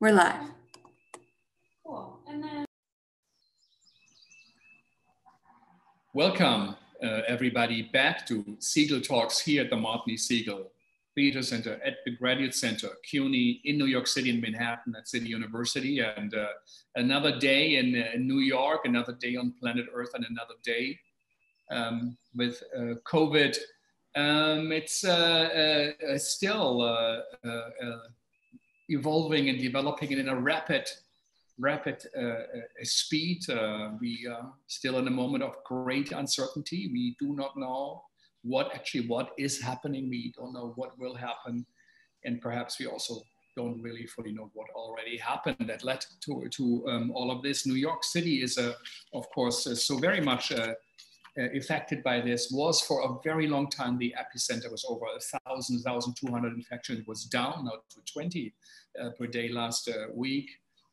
We're live. Cool. And then Welcome, uh, everybody, back to Segal Talks here at the Martin E. Segal Theater Center at the Graduate Center, CUNY in New York City in Manhattan at City University. And uh, another day in, uh, in, New York, another day on planet Earth, and another day um, with uh, COVID. Um, it's uh, uh, still evolving and developing and in a rapid rapid uh, uh, speed. Uh, we are still in a moment of great uncertainty. We do not know what actually what is happening. We don't know what will happen, and perhaps we also don't really fully know what already happened that led to to um, all of this. New York City is, a, of course, uh, so very much. Uh, uh, affected by this was for a very long time the epicenter was over a thousand, thousand two hundred infections. It was down now to 20 per day last week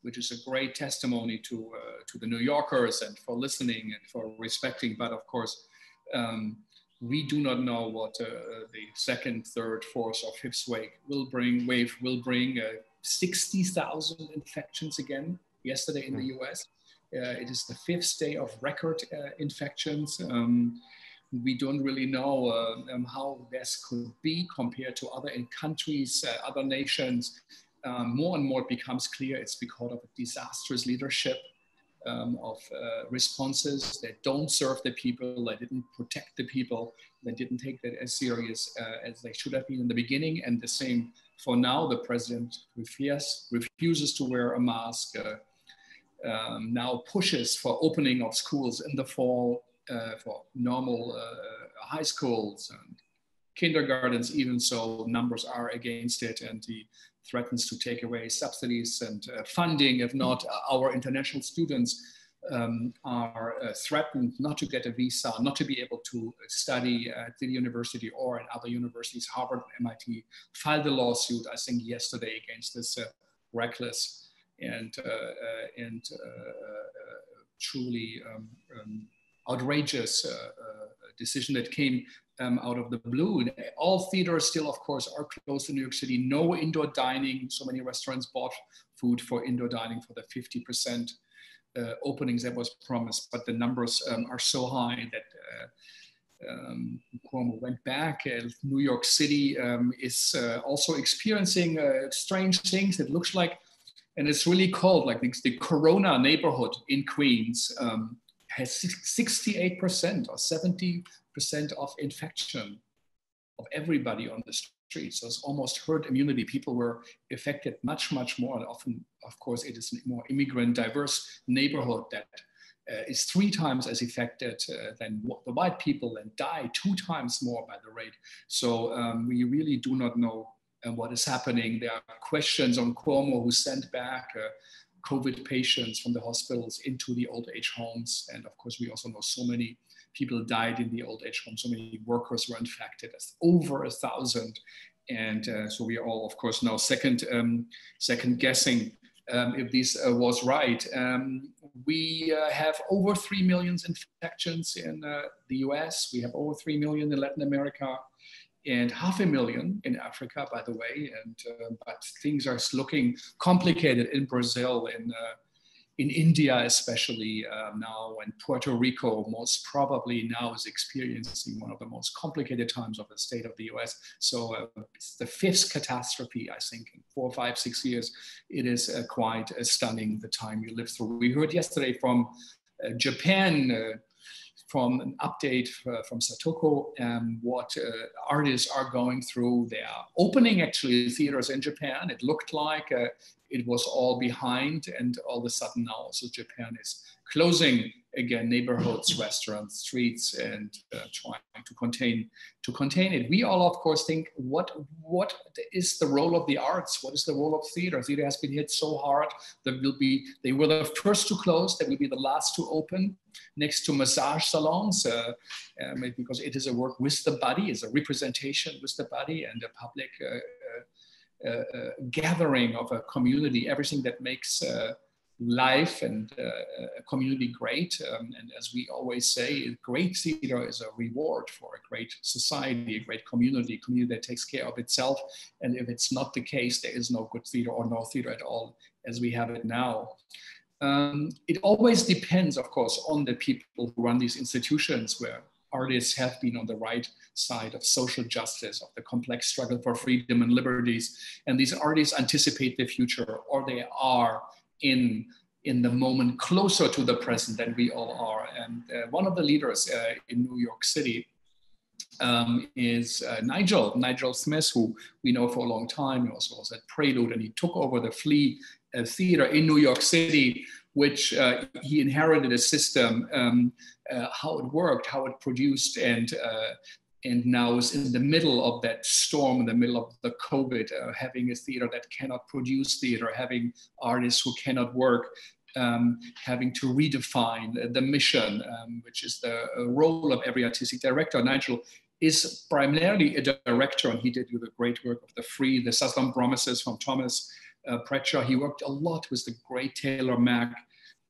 which is a great testimony to, uh, to the New Yorkers and for listening and for respecting. But of course, um, we do not know what uh, the second, third, fourth, or fifth wave will bring. Wave will bring uh, 60,000 infections again yesterday in the hmm. US. Uh, it is the fifth day of record uh, infections. Um, we don't really know uh, um, how this could be compared to other countries, uh, other nations um, more and more it becomes clear it's because of a disastrous leadership um, of uh, responses that don't serve the people, that didn't protect the people, that didn't take that as serious uh, as they should have been in the beginning. And the same for now, the president refuses, refuses to wear a mask, um, now pushes for opening of schools in the fall uh, for normal uh, high schools and kindergartens, even so numbers are against it. And he threatens to take away subsidies and uh, funding. If not, our international students um, are uh, threatened not to get a visa, not to be able to study at the university or at other universities. Harvard, MIT filed a lawsuit, I think, yesterday against this uh, reckless and, uh, uh, and truly um, um, outrageous decision that came um, out of the blue. All theaters still, of course, are closed in New York City. No indoor dining. So many restaurants bought food for indoor dining for the 50% uh, openings that was promised. But the numbers um, are so high that uh, um, Cuomo went back. Uh, New York City um, is uh, also experiencing uh, strange things. It looks like, and it's really called like the, Corona neighborhood in Queens um, has 68% or 70 percent of infection of everybody on the street. So it's almost herd immunity. People were affected much, much more. And often, of course, it is a more immigrant, diverse neighborhood that uh, is three times as affected uh, than the white people and die two times more by the rate. So um, we really do not know uh, what is happening. There are questions on Cuomo who sent back uh, COVID patients from the hospitals into the old age homes. And of course, we also know so many people died in the old age home. So many workers were infected, That's over a thousand. And uh, so we are all, of course, now second, um, second guessing um, if this uh, was right. Um, we uh, have over 3 million infections in uh, the US. We have over 3 million in Latin America and half a million in Africa, by the way. And, uh, but things are looking complicated in Brazil, in uh, in India, especially uh, now, and Puerto Rico, most probably now is experiencing one of the most complicated times of the state of the US. So uh, it's the fifth catastrophe, I think, in four, five, six years. It is uh, quite stunning the time you live through. We heard yesterday from uh, Japan uh, from an update uh, from Satoko, um, what uh, artists are going through. They are opening actually theaters in Japan. It looked like uh, it was all behind, and all of a sudden now also Japan is closing again neighborhoods, restaurants, streets, and uh, trying to contain to contain it. We all, of course, think what what is the role of the arts? What is the role of theater? Theater has been hit so hard. There will be they were the first to close. They will be the last to open, next to massage salons, uh, um, because it is a work with the body, is a representation with the body and a public. Uh, uh, uh, gathering of a community, everything that makes uh, life and uh, community great. Um, and as we always say, great theater is a reward for a great society, a great community, a community that takes care of itself. And if it's not the case, there is no good theater or no theater at all as we have it now. Um, it always depends, of course, on the people who run these institutions where artists have been on the right side of social justice, of the complex struggle for freedom and liberties. And these artists anticipate the future, or they are in in the moment closer to the present than we all are. And uh, one of the leaders uh, in New York City um, is uh, Niegel, Niegel Smith, who we know for a long time. He also was at Prelude and he took over the Flea uh, Theater in New York City, which uh, he inherited a system, um, uh, how it worked, how it produced, and and now is in the middle of that storm, in the middle of the COVID, uh, having a theater that cannot produce theater, having artists who cannot work, um, having to redefine the mission, um, which is the uh, role of every artistic director. Niegel is primarily a director, and he did do the great work of the Free, the Southern Promises from Thomas uh. He worked a lot with the great Taylor Mac.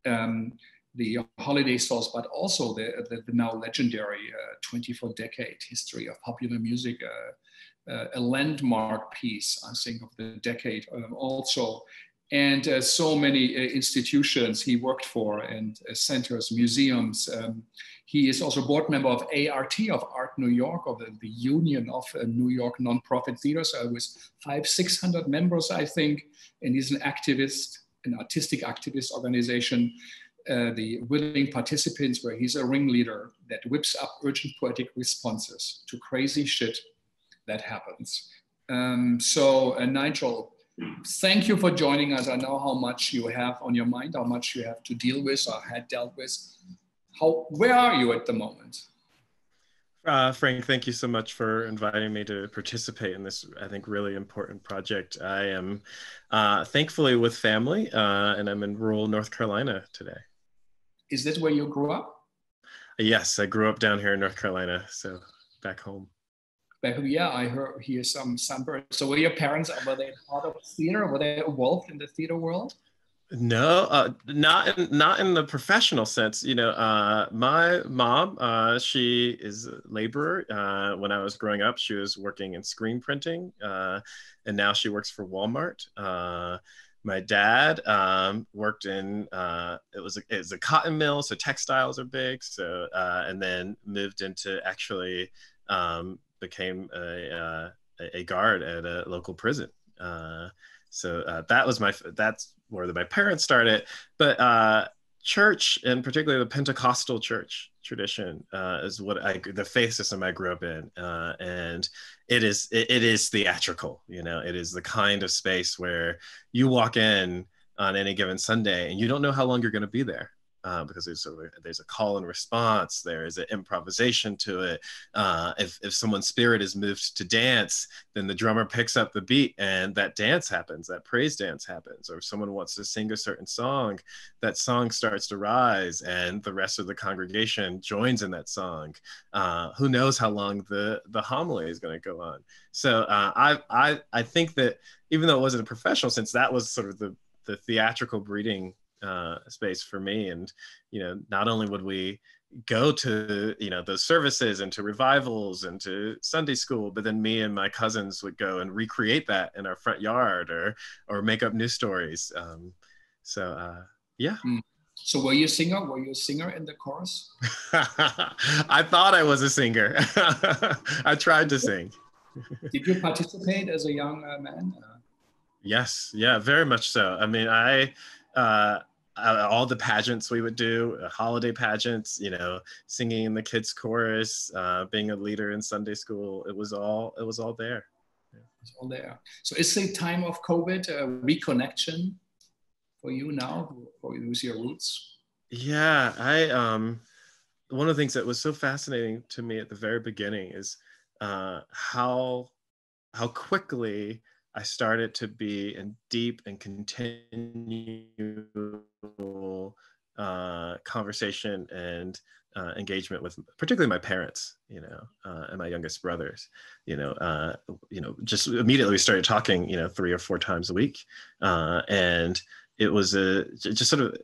Um, the Holiday Sauce, but also the, the, the now legendary uh, 24 decade history of popular music, uh, uh, a landmark piece, I think, of the decade um, also. And uh, so many uh, institutions he worked for and uh, centers, museums. Um, he is also board member of ART, of Art New York, of the, the Union of New York Nonprofit Theaters, with five, 600 members, I think. And he's an activist, an artistic activist organization uh, the willing participants where he's a ringleader that whips up urgent poetic responses to crazy shit that happens. Um, so uh, Niegel, thank you for joining us. I know how much you have on your mind, how much you have to deal with or had dealt with. How, where are you at the moment? Uh, Frank, thank you so much for inviting me to participate in this, I think, really important project. I am uh, thankfully with family, uh, and I'm in rural North Carolina today. Is that where you grew up? Yes, I grew up down here in North Carolina, so back home. Back home, yeah, I heard hear some sunburn. So were your parents were they part of theater? Were they involved in the theater world? No, uh, not in not in the professional sense. You know, uh, my mom, uh, she is a laborer. Uh, when I was growing up, she was working in screen printing, uh, and now she works for Walmart. My dad um, worked in uh, it was a, it was a cotton mill, so textiles are big. So uh, and then moved into actually um, became a, uh, a guard at a local prison. Uh, so uh, that was my that's where my parents started. But uh, church and particularly the Pentecostal church tradition is what I the faith system I grew up in, and it is it, is theatrical. You know, it is the kind of space where you walk in on any given Sunday and you don't know how long you're going to be there uh, because there's a, there's a call and response, there is an improvisation to it. Uh, if, if someone's spirit is moved to dance, then the drummer picks up the beat and that dance happens, that praise dance happens. Or if someone wants to sing a certain song, that song starts to rise and the rest of the congregation joins in that song. Uh, who knows how long the, the homily is going to go on. So uh, I, I, I think that even though it wasn't a professional sense, that was sort of the, the theatrical breeding uh, space for me. And you know, not only would we go to you know those services and to revivals and to Sunday school, but then me and my cousins would go and recreate that in our front yard or or make up new stories. Um, so uh, yeah. Mm. So were you a singer? Were you a singer in the chorus? I thought I was a singer. I tried to sing. Did you participate as a young uh, man? Uh, yes, yeah, very much so. I mean, I uh, uh, all the pageants we would do, uh, holiday pageants, you know, singing in the kids' chorus, uh, being a leader in Sunday school. It was all it was all there. Yeah. It's all there. So is the time of COVID a reconnection for you now, for with your roots? Yeah, I um, one of the things that was so fascinating to me at the very beginning is uh, how how quickly I started to be in deep and continual uh, conversation and uh, engagement with particularly my parents, you know, uh, and my youngest brothers, you know, uh, you know, just immediately we started talking, you know, three or four times a week. Uh, and it was a just sort of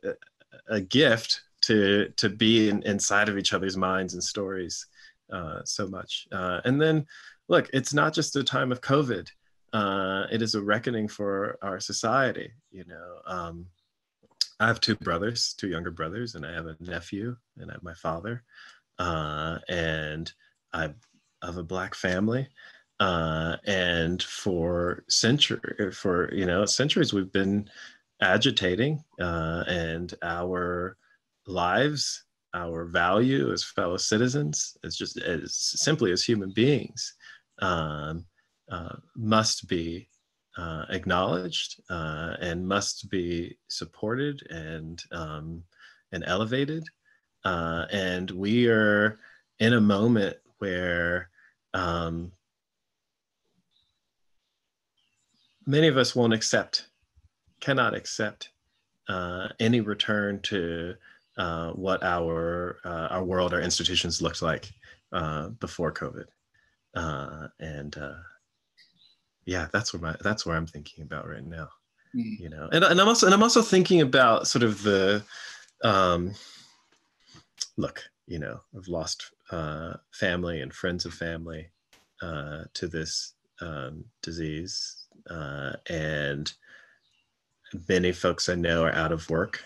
a, gift to to be in, inside of each other's minds and stories uh, so much. Uh, and then, look, it's not just a time of COVID. Uh, it is a reckoning for our society. You know, um, I have two brothers, two younger brothers, and I have a nephew, and I have my father, uh, and I have a black family. Uh, and for century, for you know, centuries, we've been agitating, uh, and our lives, our value as fellow citizens, as just as simply as human beings, um, uh, must be uh, acknowledged uh, and must be supported and um, and elevated. Uh, and we are in a moment where um, many of us won't accept, cannot accept uh, any return to uh, what our our world, our institutions looked like before COVID, and yeah, that's where my that's where I'm thinking about right now. Mm. You know, and, and I'm also and I'm also thinking about sort of the um, look. You know, I've lost uh, family and friends of family to this um, disease, and many folks I know are out of work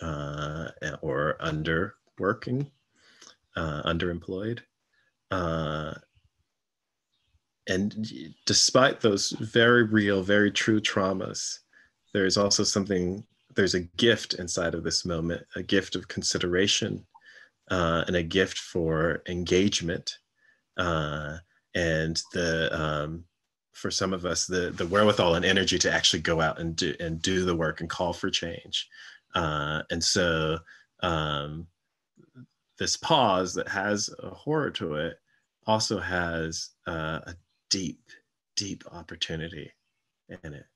uh, or underworking, uh, underemployed. Uh, and despite those very real, very true traumas, there is also something, there's a gift inside of this moment, a gift of consideration uh, and a gift for engagement. Uh, and the, um, for some of us, the, the wherewithal and energy to actually go out and do, and do the work and call for change. Uh, and so um, this pause that has a horror to it also has uh, a deep, deep opportunity in it.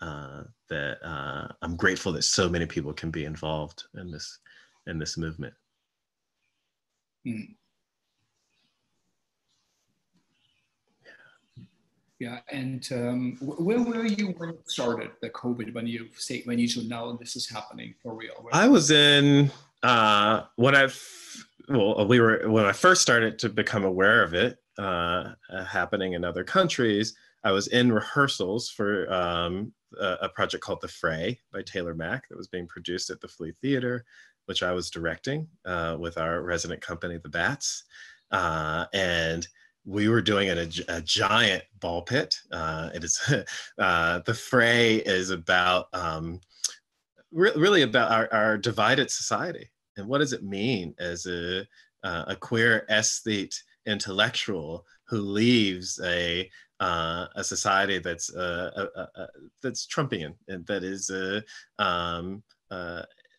Uh, that uh, I'm grateful that so many people can be involved in this in this movement. Mm. Yeah, and um, where were you when it started the COVID? When you say when you should know this is happening for real? Where I was in uh, when I well we were when I first started to become aware of it uh, uh, happening in other countries. I was in rehearsals for um, a, a, project called The Fre by Taylor Mac that was being produced at the Flea Theater, which I was directing uh, with our resident company, The Bats, uh, and we were doing a, a giant ball pit. Uh, it is uh, the Fre is about um, re- really about our, our, divided society and what does it mean as a, uh, a queer aesthete intellectual who leaves a uh, a society that's uh, that's Trumpian and that is um,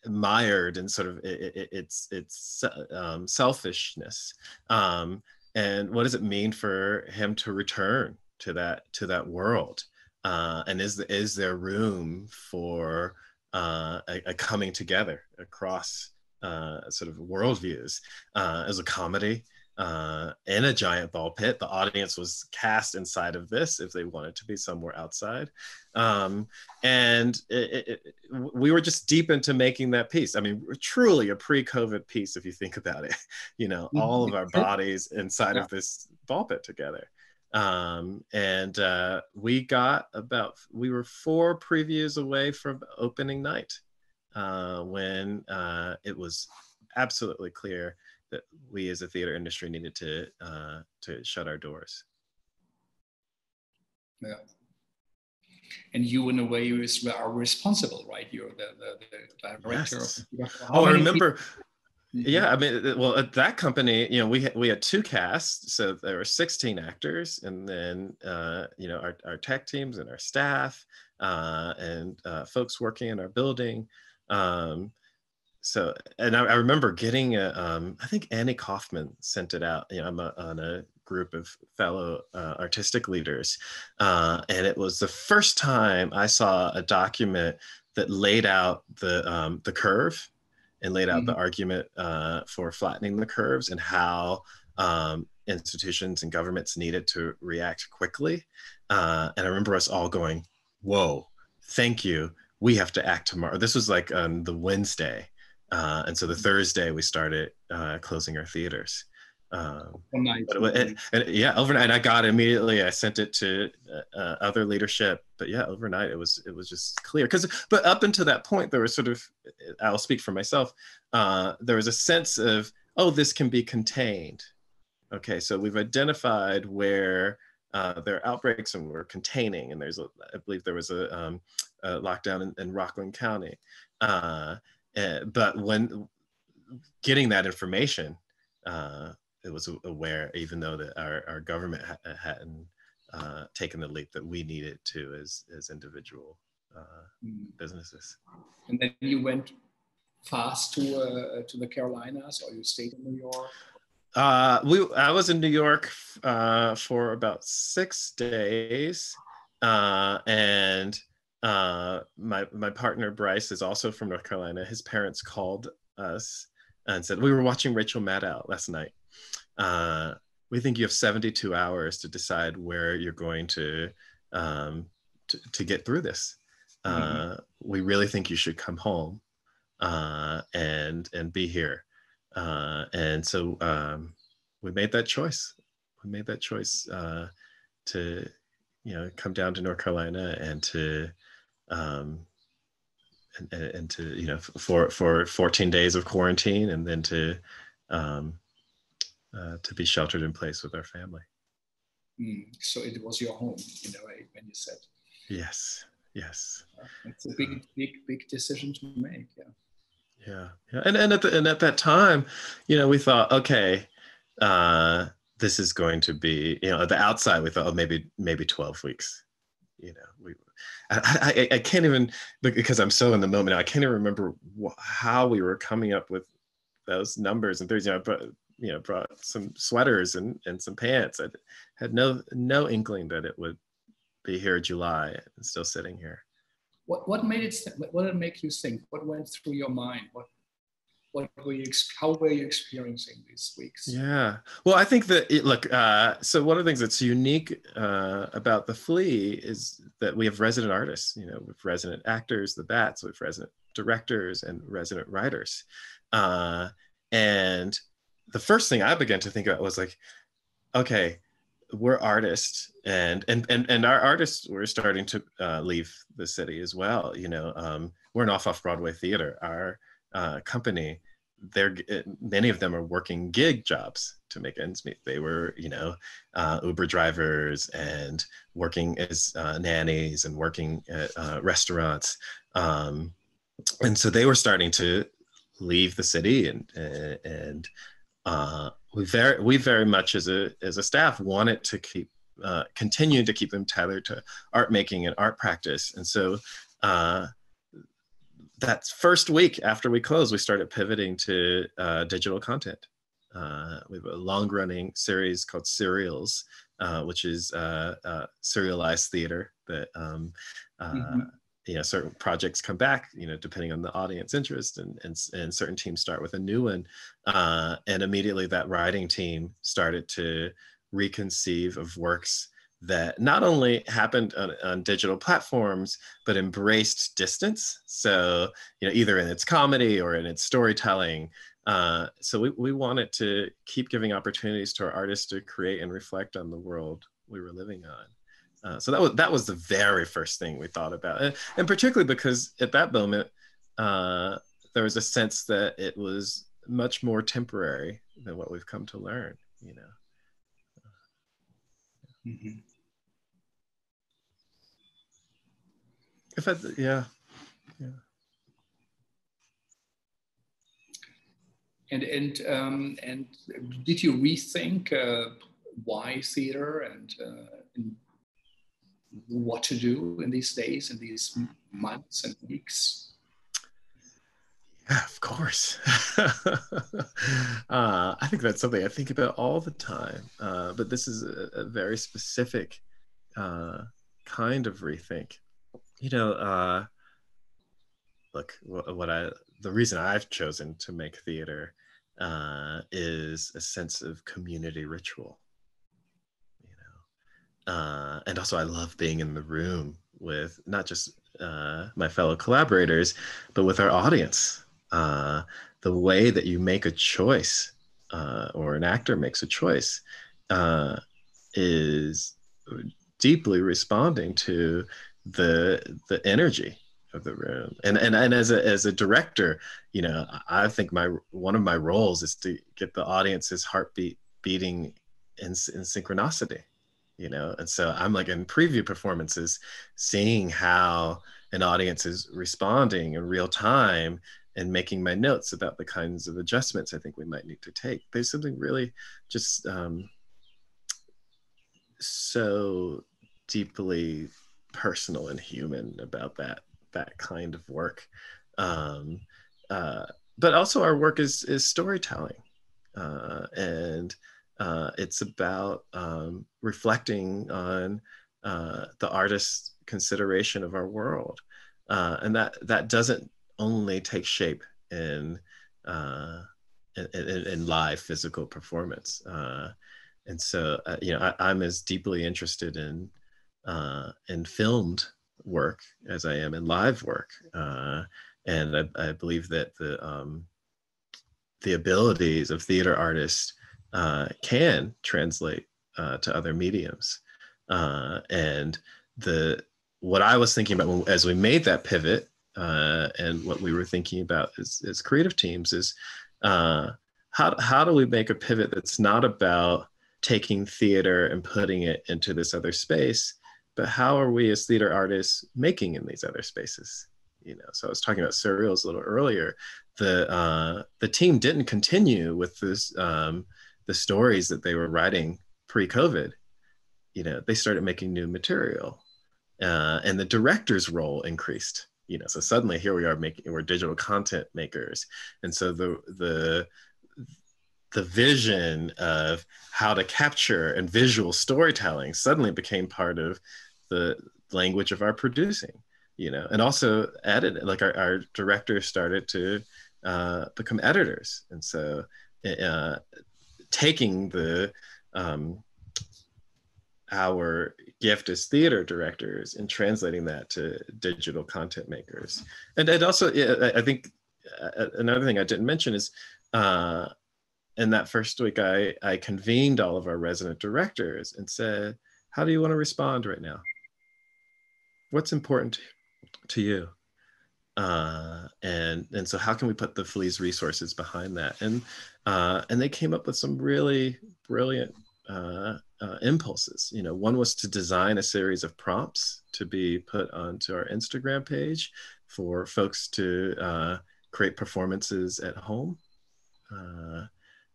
mired in sort of it, it, its its um, selfishness. Um, and what does it mean for him to return to that to that world uh, and is is there room for uh, a, a, coming together across uh, sort of worldviews uh, as a comedy uh, in a giant ball pit. The audience was cast inside of this if they wanted to be somewhere outside. Um, and it, it, it, we were just deep into making that piece. I mean, truly a pre COVID piece, if you think about it, you know, mm-hmm. all of our bodies inside yeah. of this ball pit together. Um, and uh, we got about, we were four previews away from opening night uh, when uh, it was absolutely clear that we as a theater industry needed to uh, to shut our doors. Yeah. And you, in a way, are responsible, right? You're the, the, the director. Yes. Of, oh, I remember. Yeah, I mean, well, at that company, you know, we had, we had two casts, so there were 16 actors, and then uh, you know our, our tech teams and our staff uh, and uh, folks working in our building. Um, so and I, I remember getting a, um, I think Annie Kaufman sent it out. You know, I'm a, on a group of fellow uh, artistic leaders, uh, and it was the first time I saw a document that laid out the um, the curve and laid out mm-hmm. the argument uh, for flattening the curves and how um, institutions and governments needed to react quickly. Uh, and I remember us all going, "Whoa, thank you." we have to act tomorrow. This was like on the Wednesday. Uh, and so the Thursday we started uh, closing our theaters. Um, Overnight. but it- and, yeah, overnight I got it immediately. I sent it to uh, uh, other leadership, but yeah, overnight it was it was just clear. Because but up until that point, there was sort of I'll speak for myself. Uh, there was a sense of oh, this can be contained. Okay, so we've identified where uh, there are outbreaks and we're containing, and there's a, I believe there was a, um, a lockdown in, in Rockland County. Uh, eh, but when getting that information, uh, it was aware, even though that our, our government ha- hadn't uh, taken the leap that we needed to as as individual uh, Mm. businesses. And then you went fast to uh, to the Carolinas, or you stayed in New York. Uh, we I was in New York uh, for about six days, uh, and uh, my my partner Bryce is also from North Carolina. His parents called us and said we were watching Rachel Maddow last night. Uh, we think you have 72 hours to decide where you're going to um, to, to get through this. Uh, We really think you should come home uh, and and be here. Uh, and so um, we made that choice. We made that choice uh, to, you know, come down to North Carolina and to, um, and, and, to, you know, for for 14 days of quarantine, and then to, um, uh, to be sheltered in place with our family. Mm. So it was your home in a way when you said. Yes. Yes. It's a big, big, big decision to make. Yeah. Yeah, yeah, and and at the, and at that time, you know, we thought, okay, uh, this is going to be, you know, at the outside, we thought, oh, maybe maybe twelve weeks. You know, we, I, I, I can't even because I'm so in the moment. I can't even remember wh- how we were coming up with those numbers and things. You know, but you know, brought some sweaters and and some pants. I had no no inkling that it would be here July and still sitting here. What, what made it? What did it make you think? What went through your mind? What what were you? How were you experiencing these weeks? Yeah. Well, I think that it, look. Uh, so one of the things that's unique uh, about the Flea is that we have resident artists. You know, have resident actors, the Bats. Have resident directors and resident writers. Uh, and the first thing I began to think about was like, okay, we're artists, and and and and our artists were starting to uh, leave the city as well. You know, um, we're an off-off Broadway theater. Our uh, company they're many of them are working gig jobs to make ends meet. They were, you know, uh, Uber drivers and working as uh, nannies and working at uh, restaurants, um, and so they were starting to leave the city, and and uh, we very we very much as a as a staff wanted to keep uh, continue to keep them tethered to art making and art practice, and so. Uh, that first week after we closed, we started pivoting to uh, digital content. Uh, we have a long running series called Serials, uh, which is uh, uh, serialized theater that, um, mm-hmm. you know, certain projects come back, you know, depending on the audience interest and, and, and certain teams start with a new one. and immediately that writing team started to reconceive of works that not only happened on, on, digital platforms but embraced distance. So you know either in its comedy or in its storytelling. Uh, so we, we wanted to keep giving opportunities to our artists to create and reflect on the world we were living on. Uh, so that was that was the very first thing we thought about. And, and particularly because at that moment uh, there was a sense that it was much more temporary than what we've come to learn you know? Mm-hmm. If I, yeah, yeah. And and um, and did you rethink uh, why theater and, uh, and what to do in these days, in these months and weeks? Yeah, of course. uh, I think that's something I think about all the time. Uh, but this is a, a very specific uh, kind of rethink you know uh look what i the reason i've chosen to make theater uh is a sense of community ritual you know uh and also i love being in the room with not just uh, my fellow collaborators, but with our audience. Uh, the way that you make a choice uh, or an actor makes a choice uh, is deeply responding to the the energy of the room. And and, and as a as a director you know i think my one of my roles is to get the audience's heartbeat beating in, in synchronicity you know? And so i'm like in preview performances seeing how an audience is responding in real time and making my notes about the kinds of adjustments i think we might need to take. There's something really just um, so deeply personal and human about that that kind of work. Um, uh, but also our work is is storytelling. Uh, and uh, it's about um, reflecting on uh, the artist's consideration of our world. Uh, and that that doesn't only take shape in uh, in, in, live physical performance. And so you know I, am as deeply interested in in filmed work as I am in live work. Uh, and I, I, believe that the um, the abilities of theater artists uh, can translate uh, to other mediums. Uh, and the what I was thinking about when, as we made that pivot, uh, and what we were thinking about as, as creative teams is uh, how how do we make a pivot that's not about taking theater and putting it into this other space, but how are we as theater artists making in these other spaces? You know so i was talking about serials a little earlier. The uh, the team didn't continue with this um, the stories that they were writing pre-covid. You know they started making new material uh, and the director's role increased. You know so suddenly here we are making we're digital content makers. And so the the the vision of how to capture and visual storytelling suddenly became part of the language of our producing you know and also edit like our, our directors started to uh, become editors. And so uh, taking the um, our gift as theater directors and translating that to digital content makers. And it also i think uh, another thing i didn't mention is uh, in that first week, I, I convened all of our resident directors and said, How do you want to respond right now? What's important to you? Uh, and and so how can we put the Flea's resources behind that? And uh, and they came up with some really brilliant uh, uh, impulses. You know, one was to design a series of prompts to be put onto our Instagram page for folks to uh, create performances at home. Uh,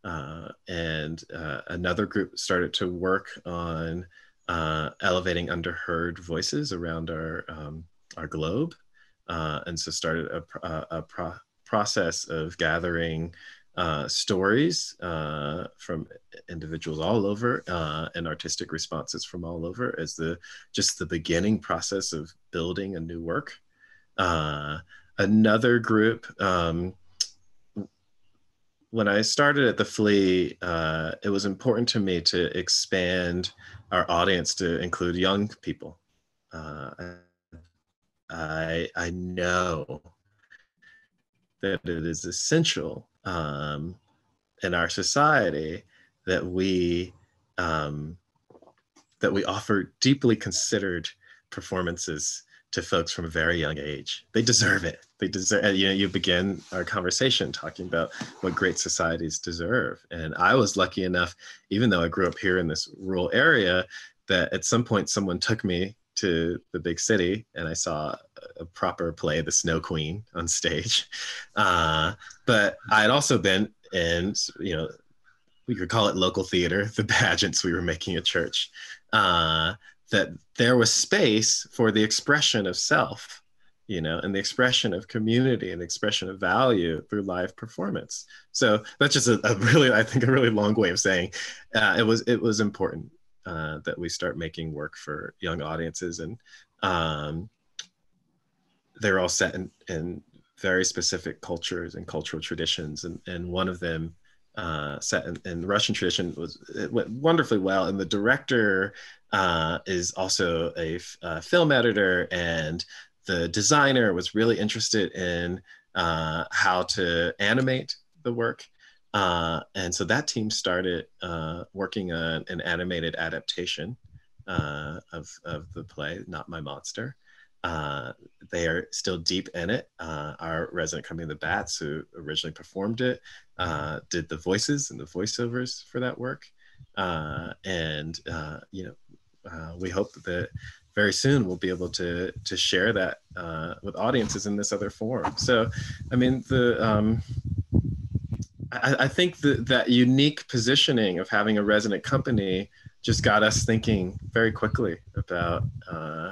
uh, and uh, another group started to work on uh, elevating underheard voices around our um, our globe, uh, and so started a, a, a pro process of gathering uh, stories uh, from individuals all over and artistic responses from all over as the just the beginning process of building a new work. another group. Um, when I started at the Flea, uh, it was important to me to expand our audience to include young people. Uh, I I know that it is essential um, in our society that we um, that we offer deeply considered performances to folks from a very young age. They deserve it. They deserve. You know, you begin our conversation talking about what great societies deserve. And I was lucky enough, even though I grew up here in this rural area, that at some point someone took me to the big city and I saw a proper play, The Snow Queen, on stage. Uh, but I had also been in, you know, we could call it local theater, the pageants we were making at church. Uh, that there was space for the expression of self you know and the expression of community and the expression of value through live performance. So that's just a, a really i think a really long way of saying uh, it was it was important uh, that we start making work for young audiences. And um, they're all set in, in very specific cultures and cultural traditions. And, and one of them uh, set in, in Russian tradition was it went wonderfully well. And the director uh, is also a, a, film editor, and the designer was really interested in uh, how to animate the work. Uh, and so that team started uh, working on an animated adaptation uh, of, of the play, Not My Monster. Uh, they are still deep in it. Uh, our resident company, the Bats, who originally performed it, uh, did the voices and the voiceovers for that work. and, you know, we hope that very soon we'll be able to to share that uh, with audiences in this other form. So, I mean, the um, I, I think that that unique positioning of having a resident company just got us thinking very quickly about uh,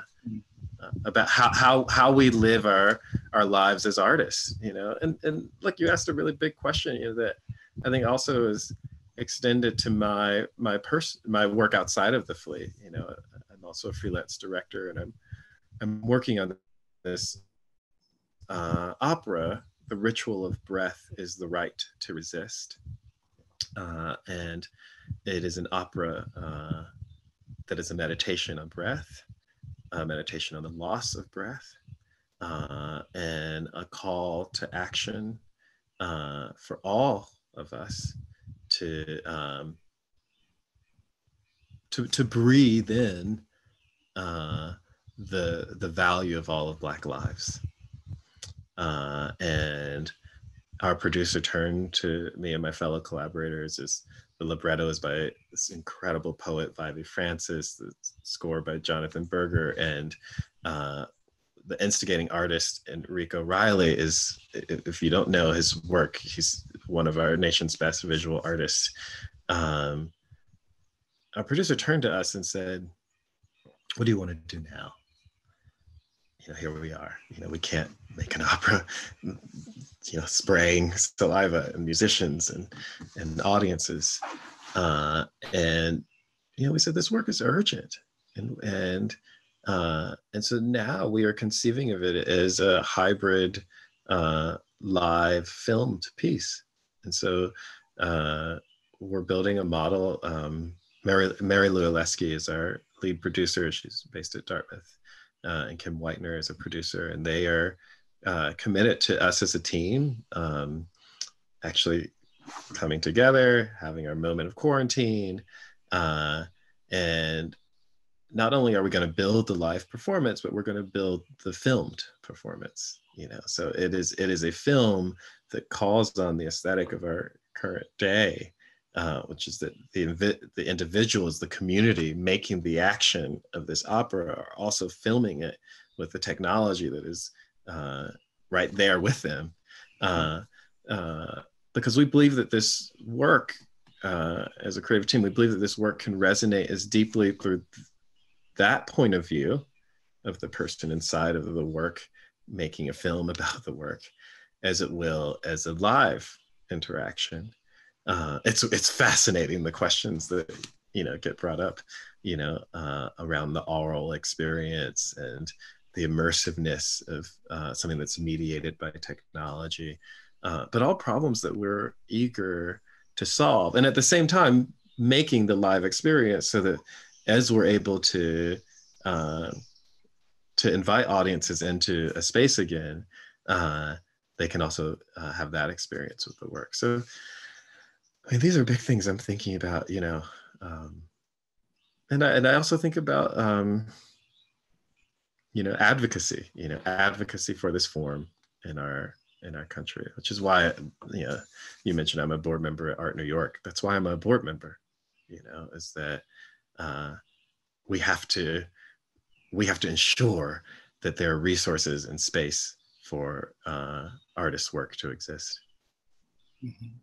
about how, how how we live our our lives as artists. You know, and and like you asked a really big question. You know that I think also is extended to my my person my work outside of the Flea You know, I'm also a freelance director, and I'm I'm working on this uh, opera. The ritual of breath is the right to resist, uh, and it is an opera uh, that is a meditation on breath, a meditation on the loss of breath, uh, and a call to action uh, for all of us to um, to to breathe in uh, the the value of all of Black lives. Uh, and our producer turned to me and my fellow collaborators. Is the libretto is by this incredible poet Vievee Francis, the score by Jonathan Berger, and uh, the instigating artist Enrico Riley, is, if you don't know his work, he's one of our nation's best visual artists. Um, our producer turned to us and said, what do you want to do now? You know, here we are. You know, we can't make an opera, you know, spraying saliva and musicians and and audiences. Uh, and you know, we said this work is urgent, and and uh, and so now we are conceiving of it as a hybrid uh, live filmed piece. And so uh, we're building a model. Um, Mary, Mary Lou is our lead producer. She's based at Dartmouth. Uh, and Kim Whitener is a producer, and they are uh, committed to us as a team, um, actually coming together, having our moment of quarantine. Uh, and not only are we going to build the live performance, but we're going to build the filmed performance. You know, so it is it is a film that calls on the aesthetic of our current day uh, which is that the, the individuals, the community making the action of this opera are also filming it with the technology that is uh, right there with them. Uh, uh because we believe that this work, uh, as a creative team, we believe that this work can resonate as deeply through that point of view of the person inside of the work making a film about the work as it will as a live interaction uh, it's it's fascinating the questions that you know get brought up you know uh, around the oral experience and the immersiveness of uh, something that's mediated by technology uh, but all problems that we're eager to solve and at the same time making the live experience so that as we're able to uh, to invite audiences into a space again uh, they can also have that experience with the work so I mean, these are big things I'm thinking about, you know. Um, and I, and I also think about, um, you know, advocacy, you know, advocacy for this form in our in our country, which is why, you know, you mentioned I'm a board member at Art New York. That's why I'm a board member, you know, is that uh, we have to we have to ensure that there are resources and space for uh, artists' work to exist. Mm-hmm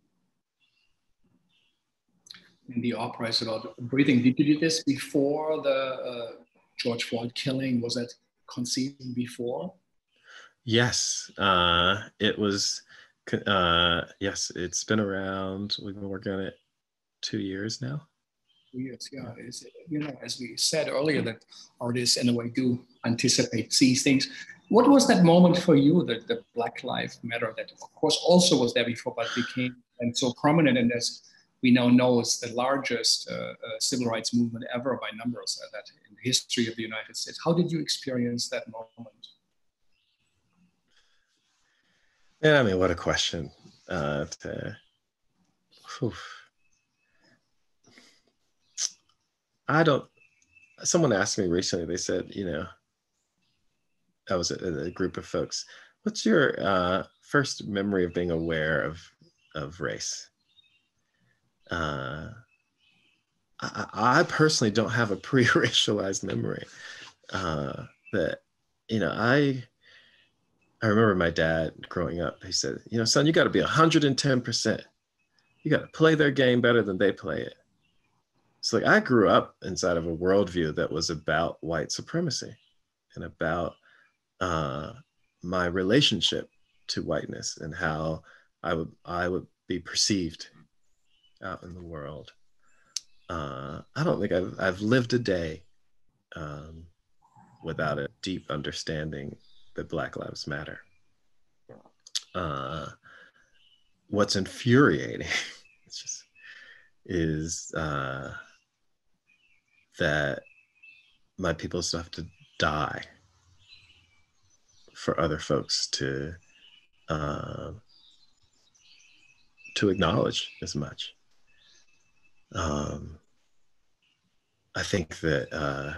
in the opera is about breathing. Did you do this before the uh, George Floyd killing? Was that conceived before? Yes, uh, it was. Uh, yes, it's been around. We've been working on it two years now. Two years, yeah. It's, you know, as we said earlier, that artists in a way do anticipate these things. What was that moment for you that the Black Lives Matter that, of course, also was there before, but became and so prominent and as we now know is the largest uh, uh, civil rights movement ever by numbers uh, that history of the United States. How did you experience that moment? Yeah, I mean, what a question. Uh, to, I don't. Someone asked me recently. They said, you know, I was a, a group of folks. What's your uh, first memory of being aware of of race? Uh, I, personally don't have a pre-racialized memory. Uh, that you know, I I remember my dad growing up. He said, "You know, son, you got to be 110 percent. You got to play their game better than they play it." So, like, I grew up inside of a worldview that was about white supremacy and about uh, my relationship to whiteness and how I would I would be perceived out in the world. Uh, I don't think I've I've lived a day um, without a deep understanding that Black Lives Matter. Uh, what's infuriating just, is uh, that my people still have to die for other folks to uh, to acknowledge as much. Um, I think that uh,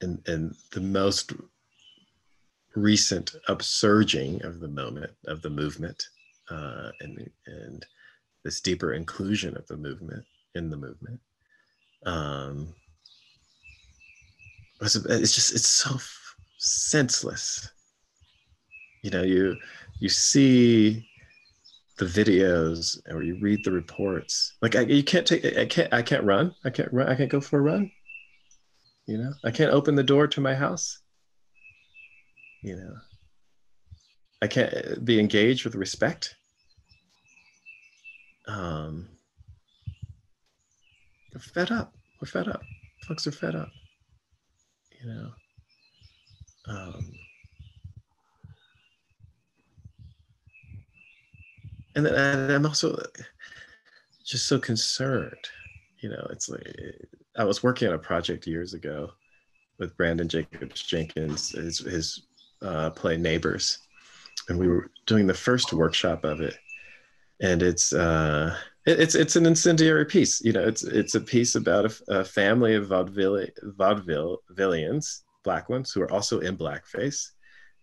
in, the most recent upsurging of the moment of the movement uh, and and this deeper inclusion of the movement in the movement um, it's, it's just it's so senseless. You know you you see the videos or you read the reports. Like I, you can't take i can't i can't run. I can't run. I can't go for a run. You know i can't open the door to my house. You know i can't be engaged with respect. Um we're fed up. We're fed up. Folks are fed up. You know um and then and i'm also just so concerned you know it's like i was working on a project years ago with Branden Jacobs-Jenkins his, his uh, play Neighbors, and we were doing the first workshop of it, and it's uh, it, it's it's an incendiary piece. You know, it's it's a piece about a, a family of vaudeville vaudevillians, black ones who are also in blackface,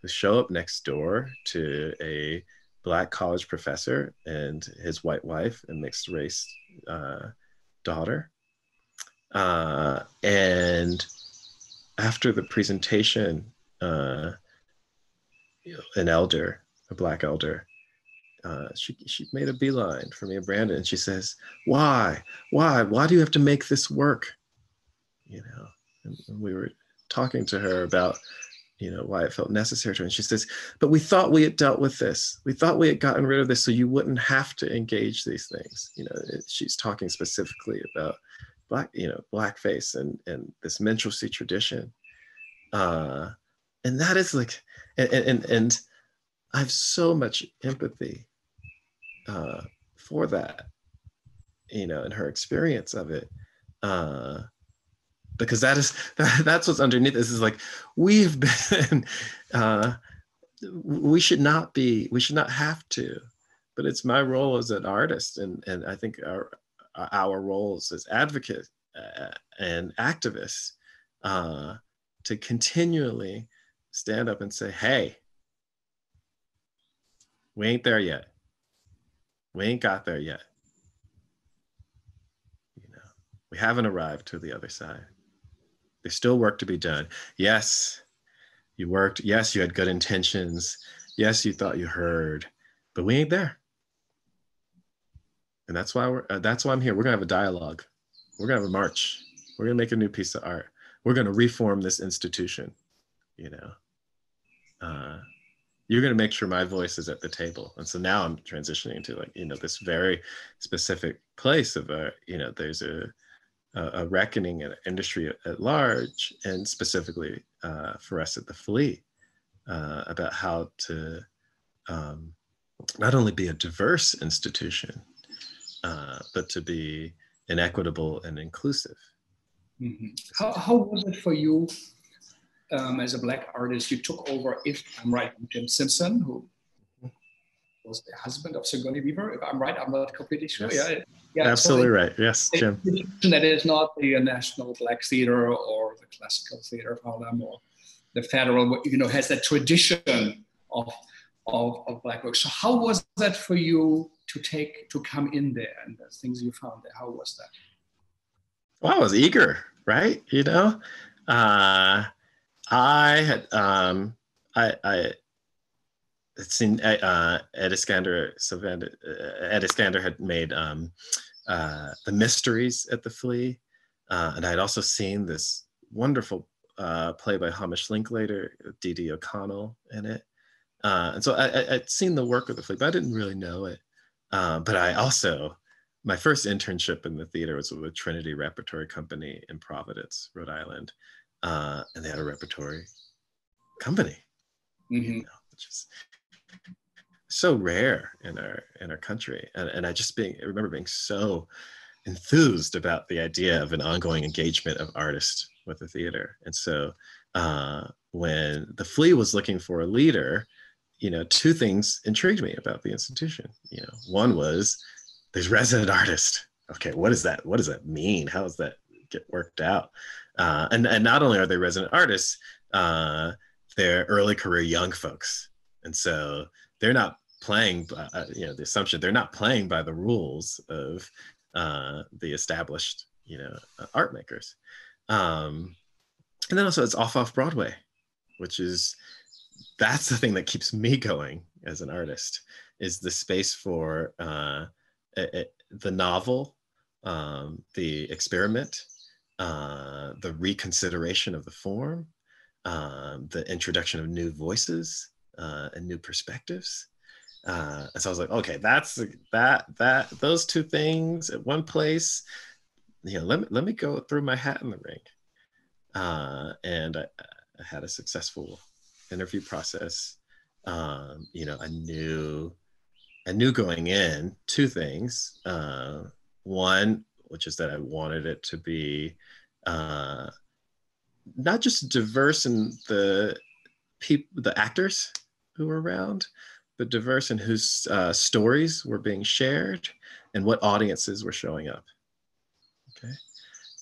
who show up next door to a black college professor and his white wife and mixed race uh, daughter. Uh, and after the presentation, uh, an elder, a black elder, uh, she she made a beeline for me and Branden, and she says, "Why, why, why do you have to make this work?" You know, and, and we were talking to her about you know why it felt necessary to her. And she says but we thought we had dealt with this. We thought we had gotten rid of this so you wouldn't have to engage these things. You know it, she's talking specifically about black you know blackface and and this minstrelsy tradition. Uh and that is like and and and I have so much empathy uh, for that, you know, and her experience of it, uh, because that is that, that's what's underneath. This is like we've been. Uh, we should not be. We should not have to, but it's my role as an artist, and and I think our our roles as advocates uh, and activists uh, to continually stand up and say, hey, we ain't there yet. We ain't got there yet. You know, we haven't arrived to the other side. There's still work to be done. Yes, you worked. Yes, you had good intentions. Yes, you thought you heard, but we ain't there. And that's why we're. Uh, that's why I'm here. We're gonna have a dialogue. We're gonna have a march. We're gonna make a new piece of art. We're gonna reform this institution. You know, uh, you're going to make sure my voice is at the table and so now i'm transitioning to like you know this very specific place of a you know there's a a reckoning in industry at large and specifically uh, for us at the flea uh, about how to um, not only be a diverse institution uh, but to be inequitable and inclusive mm-hmm. how, how was it for you um, as a black artist, you took over, if I'm right, Jim Simpson, who was the husband of Sigourney Weaver. If I'm right, I'm not completely sure. Yes. Yeah, yeah, Absolutely so right. Yes, Jim. That is not the National Black Theater or the Classical Theater of Harlem or the Federal, you know, has that tradition of, of, of black work. So how was that for you to take, to come in there and the things you found there? How was that? Well, I was eager, right? You know, uh, I had, um, I, I, seen uh, Ed Iskandar, uh, Ed Iskandar had made um, uh, the mysteries at the Flea, uh, and I had also seen this wonderful uh, play by Hamish Linklater, D.D. O'Connell in it. Uh, and so I, would seen the work of the Flea, but I didn't really know it. Uh, but I also, my first internship in the theater was with Trinity Repertory Company in Providence, Rhode Island. Uh, and they had a repertory company, mm-hmm. you know, which is so rare in our in our country. And, and I just being I remember being so enthused about the idea of an ongoing engagement of artists with the theater. And so uh, when the Flea was looking for a leader, you know, two things intrigued me about the institution. You know, one was there's resident artist. Okay, what is that? What does that mean? How does that get worked out? Uh, and and not only are they resident artists, uh, they're early career young folks, and so they're not playing. Uh, you know, the assumption they're not playing by the rules of uh, the established, you know, art makers. Um, and then also it's off off Broadway, which is that's the thing that keeps me going as an artist is the space for uh, the novel, um, the experiment, uh, the reconsideration of the form, um, the introduction of new voices uh, and new perspectives. Uh, and so I was like, okay, that's that that those two things at one place you know, let me let me go through my hat in the ring. Uh, and I, I, had a successful interview process. Um, you know, I knew I knew going in two things. Uh, one, which is that I wanted it to be uh, not just diverse in the people, the actors who were around, but diverse in whose uh, stories were being shared and what audiences were showing up. Okay.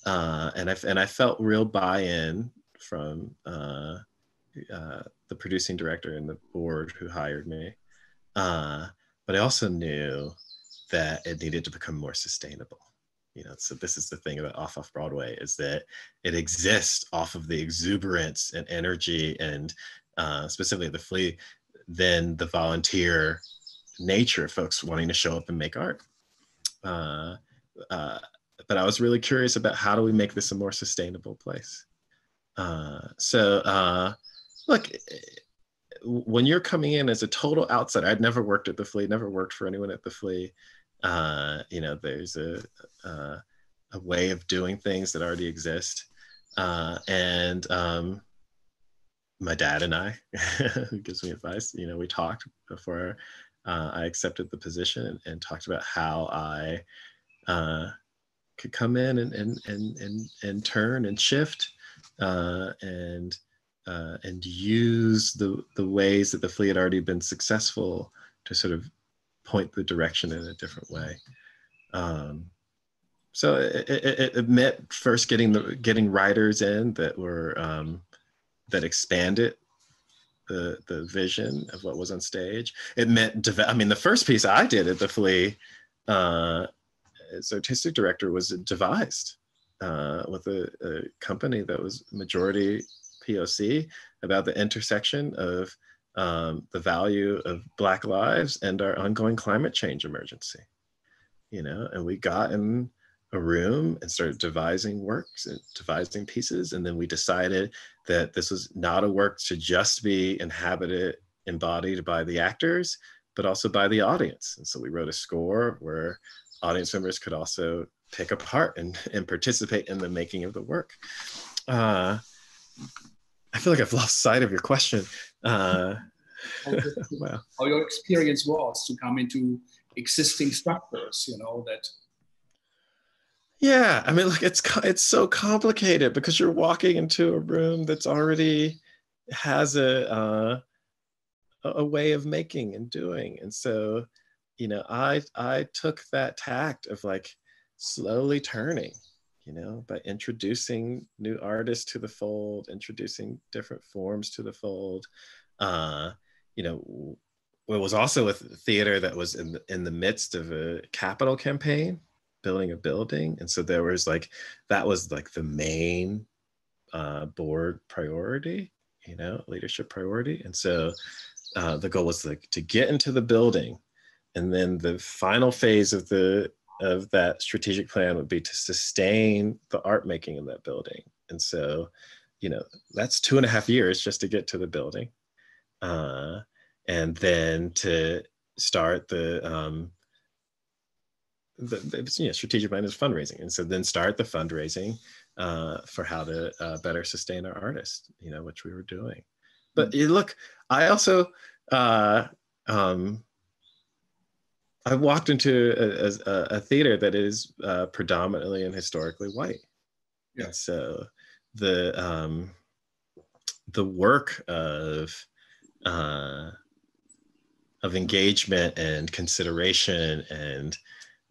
Uh, and I and I felt real buy-in from uh, uh, the producing director and the board who hired me. Uh, but I also knew that it needed to become more sustainable. You know, so this is the thing about off off Broadway is that it exists off of the exuberance and energy and uh, specifically the flea, than the volunteer nature of folks wanting to show up and make art. Uh, uh, but I was really curious about how do we make this a more sustainable place. Uh, so uh, look, when you're coming in as a total outsider, I'd never worked at the Flea, never worked for anyone at the Flea. Uh, you know, there's a, a, a way of doing things that already exist, uh, and um, my dad and I, who gives me advice, you know, we talked before uh, I accepted the position and, and, talked about how I uh, could come in and and and and, and turn and shift uh, and uh, and use the the ways that the Flea had already been successful to sort of point the direction in a different way. Um, so it, it, it, meant first getting the getting writers in that were um, that expanded the the vision of what was on stage. It meant I mean the first piece I did at the Flea uh, its artistic director was devised uh, with a, a, company that was majority POC about the intersection of um, the value of Black lives and our ongoing climate change emergency. You know, and we got in a room and started devising works and devising pieces, and then we decided that this was not a work to just be inhabited, embodied by the actors, but also by the audience. And so we wrote a score where audience members could also take a part and, and participate in the making of the work. Uh, I feel like I've lost sight of your question. Uh, wow. How your experience was to come into existing structures, you know, that. Yeah, I mean, like it's it's so complicated because you're walking into a room that's already has a uh, a way of making and doing, and so you know, I I took that tact of like slowly turning, you know, by introducing new artists to the fold, introducing different forms to the fold. Uh, you know, it was also a theater that was in the, in the midst of a capital campaign building a building. And so there was like that was like the main uh, board priority you know leadership priority. And so uh, the goal was like to get into the building. And then the final phase of the of that strategic plan would be to sustain the art making in that building. And so you know that's two and a half years just to get to the building. Uh, and then to start the um, the, the you know, strategic plan is fundraising and so then start the fundraising uh, for how to uh, better sustain our artists you know which we were doing but mm-hmm. look i also uh, um, i walked into a, a, a theater that is uh, predominantly and historically white yeah. and so the um, the work of uh, of engagement and consideration and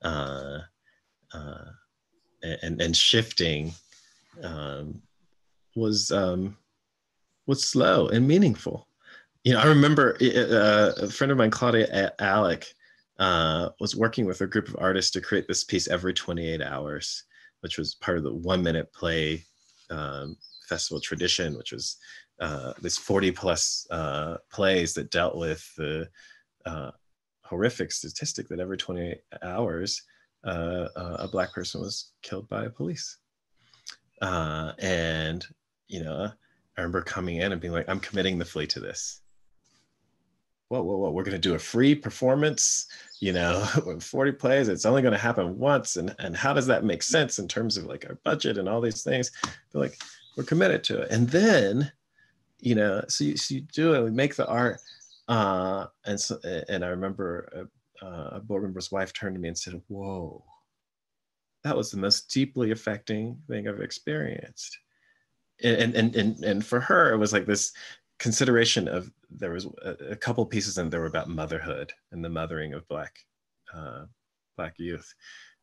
uh, uh, and and shifting um, was um, was slow and meaningful. You know, I remember uh, a friend of mine, Claudia Alick, uh, was working with a group of artists to create this piece every 28 hours, which was part of the one minute play um, festival tradition, which was uh, this 40 plus uh, plays that dealt with the uh, horrific statistic that every 28 hours uh, uh, a black person was killed by police. Uh, and you know, I remember coming in and being like, "I'm committing the flea to this." Whoa, whoa, whoa! We're going to do a free performance. You know, with 40 plays, it's only going to happen once, and and how does that make sense in terms of like our budget and all these things? But like, we're committed to it, and then, you know, so you, so you do it. We make the art uh, and so, and I remember a, a board member's wife turned to me and said, "Whoa, that was the most deeply affecting thing I've experienced." And and and and for her, it was like this consideration of there was a, a couple pieces and there were about motherhood and the mothering of black uh, black youth,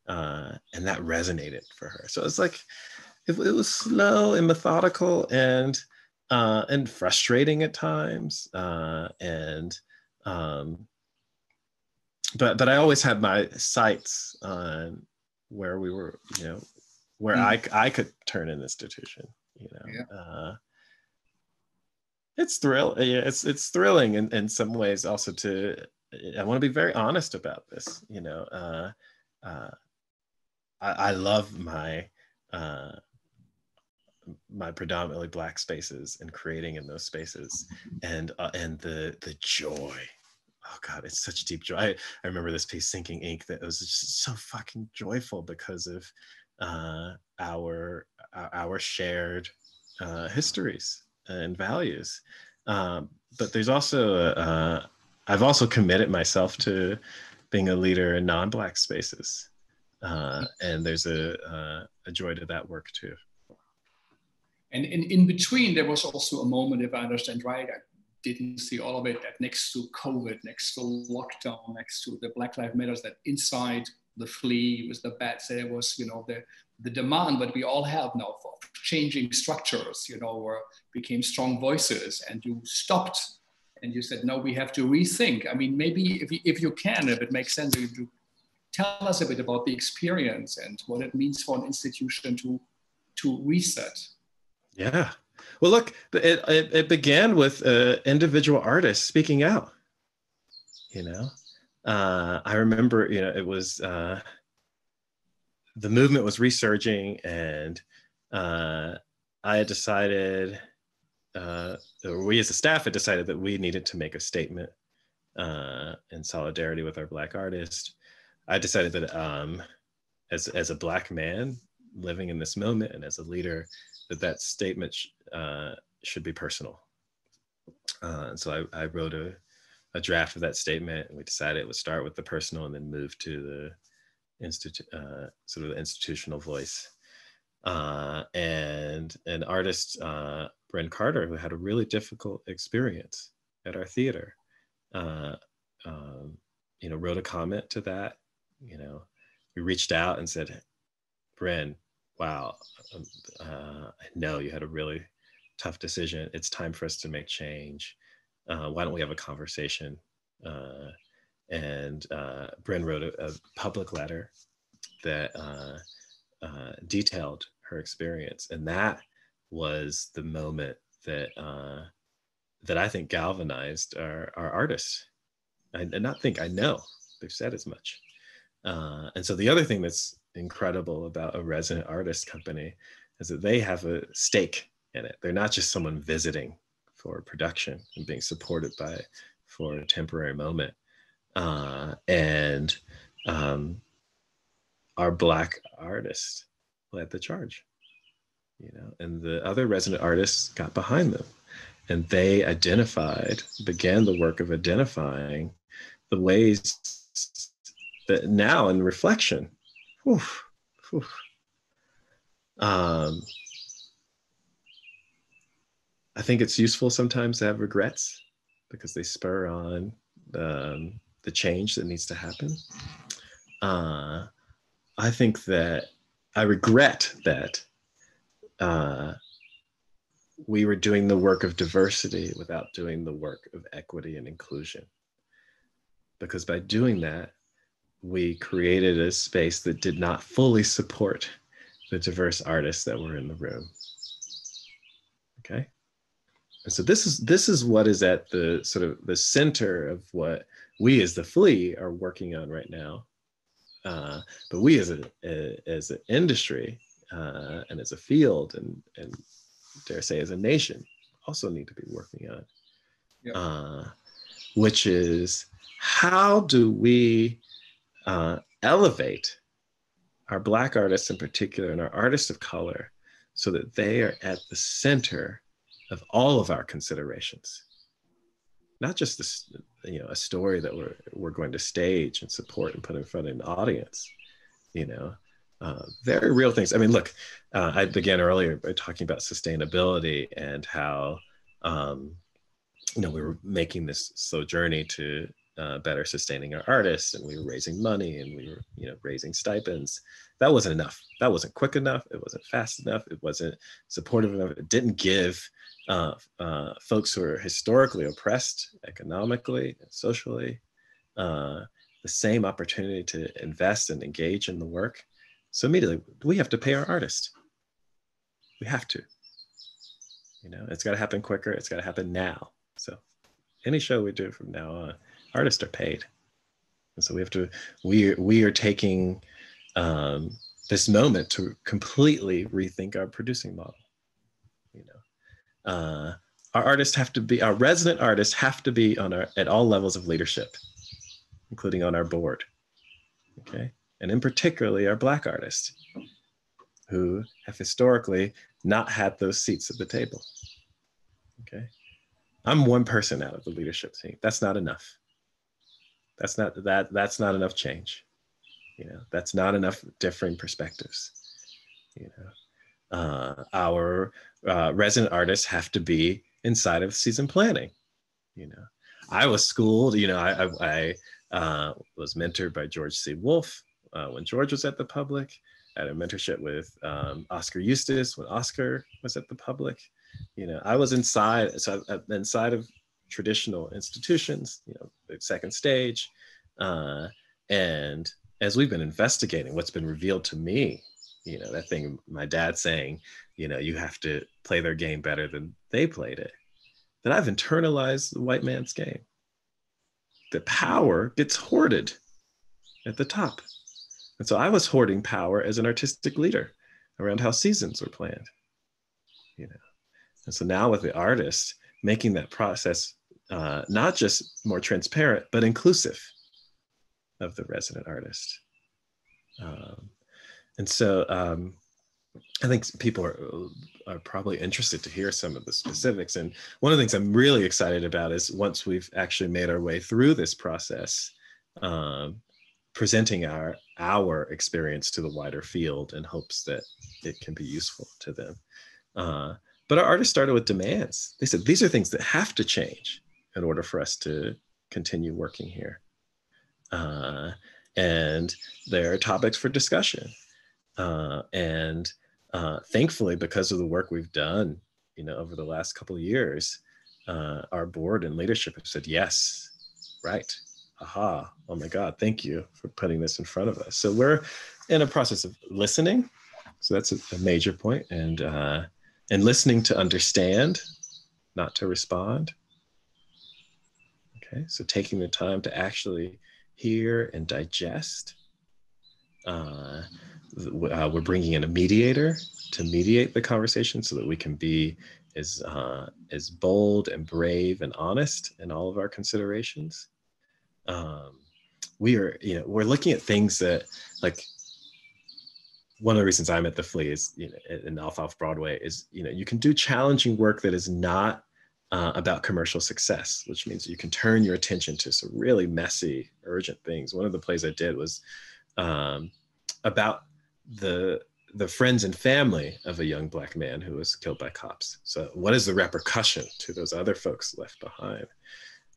uh, and that resonated for her. So it's like it, it was slow and methodical and uh, and frustrating at times. Uh, and um, but but I always had my sights on where we were, you know, where mm. I I could turn an institution. You know, yeah. uh, it's thrill. Yeah, it's it's thrilling in, in some ways. Also, to I want to be very honest about this. You know, uh, uh, I, I love my uh, my predominantly black spaces and creating in those spaces. And uh, and the the joy. Oh god it's such deep joy. I, I remember this piece Syncing Ink that was just so fucking joyful because of uh, our our shared uh, histories and values. Um, but there's also uh, i've also committed myself to being a leader in non-black spaces uh, and there's a, uh, a joy to that work too and in, in between, there was also a moment, if I understand right, I didn't see all of it, that next to COVID, next to lockdown, next to the Black Lives Matters, that inside the flea was the bats, there was, you know, the, the demand that we all have now for changing structures, you know, or became strong voices and you stopped and you said, no, we have to rethink. I mean, maybe if you, if you can, if it makes sense, you tell us a bit about the experience and what it means for an institution to, to reset. Yeah. Well, look, it, it, it began with uh, individual artists speaking out. You know, uh, I remember, you know, it was uh, the movement was resurging, and uh, I had decided, uh, or we as a staff had decided that we needed to make a statement uh, in solidarity with our Black artist. I decided that um, as, as a Black man living in this moment and as a leader, that that statement sh- uh, should be personal. Uh, and so I, I wrote a, a, draft of that statement, and we decided it would start with the personal and then move to the institute, uh, sort of the institutional voice. Uh, and an artist, uh, Bren Carter, who had a really difficult experience at our theater, uh, um, you know, wrote a comment to that. You know, we reached out and said, Bren, wow, um, uh, I know you had a really tough decision. It's time for us to make change. Uh, why don't we have a conversation? Uh, and uh, Bren wrote a, a, public letter that uh, uh, detailed her experience, and that was the moment that uh, that I think galvanized our, our artists. I, I not think I know they've said as much. And so the other thing that's incredible about a resident artist company is that they have a stake in it. They're not just someone visiting for production and being supported by for a temporary moment. Uh, and um, our black artist led the charge, you know, and the other resident artists got behind them, and they identified, began the work of identifying the ways that now in reflection, whew, whew, um, I think it's useful sometimes to have regrets because they spur on um, the change that needs to happen. Uh, I think that I regret that uh, we were doing the work of diversity without doing the work of equity and inclusion. Because by doing that, we created a space that did not fully support the diverse artists that were in the room. Okay. And so this is this is what is at the sort of the center of what we as the flea are working on right now. Uh, but we as a, a as an industry uh, and as a field and and dare say as a nation also need to be working on, yep. uh, which is how do we uh, elevate our black artists in particular and our artists of color so that they are at the center of all of our considerations. Not just this you know a story that we're we're going to stage and support and put in front of an audience you know uh, very real things. I mean look uh, i began earlier by talking about sustainability and how um, you know we were making this slow journey to uh, better sustaining our artists and we were raising money and we were you know raising stipends that wasn't enough that wasn't quick enough it wasn't fast enough it wasn't supportive enough it didn't give uh, uh, folks who are historically oppressed economically and socially uh, the same opportunity to invest and engage in the work. So immediately we have to pay our artists We have to. You know, it's got to happen quicker. It's got to happen now. So any show we do from now on, artists are paid. And so we have to, we, we are taking um, this moment to completely rethink our producing model You know, uh, our artists have to be our resident artists have to be on our at all levels of leadership including on our board okay? And in particularly our black artists who have historically not had those seats at the table okay? I'm one person out of the leadership team. That's not enough that's not that that's not enough change you know that's not enough differing perspectives you know uh, our uh, resident artists have to be inside of season planning. You know, I was schooled. You know, I, I, I uh, was mentored by George C. Wolfe uh, when George was at the public. I had a mentorship with um, Oskar Eustis when Oskar was at the public. You know, I was inside, so I, inside of traditional institutions. You know, the second stage, uh, and as we've been investigating what's been revealed to me you know that thing my dad saying you know you have to play their game better than they played it that i've internalized the white man's game the power gets hoarded at the top and so i was hoarding power as an artistic leader around how seasons were planned you know and so now with the artist making that process uh, not just more transparent but inclusive of the resident artist um, and so um, I think people are, are probably interested to hear some of the specifics. And one of the things I'm really excited about is once we've actually made our way through this process, um, presenting our our experience to the wider field in hopes that it can be useful to them. Uh, but our artists started with demands. They said these are things that have to change in order for us to continue working here. Uh, and there are topics for discussion. Uh, and uh, thankfully, because of the work we've done, you know, over the last couple of years, uh, our board and leadership have said yes, right, aha, oh my God, thank you for putting this in front of us. So we're in a process of listening. So that's a, a major point, and uh, and listening to understand, not to respond. Okay, so taking the time to actually hear and digest. Uh, uh, we're bringing in a mediator to mediate the conversation so that we can be as uh, as bold and brave and honest in all of our considerations. Um, we are, you know, we're looking at things that, like, one of the reasons I'm at the Flea is, you know, in Off Broadway is, you know, you can do challenging work that is not uh, about commercial success, which means you can turn your attention to some really messy, urgent things. One of the plays I did was um, about the the friends and family of a young black man who was killed by cops. So, what is the repercussion to those other folks left behind?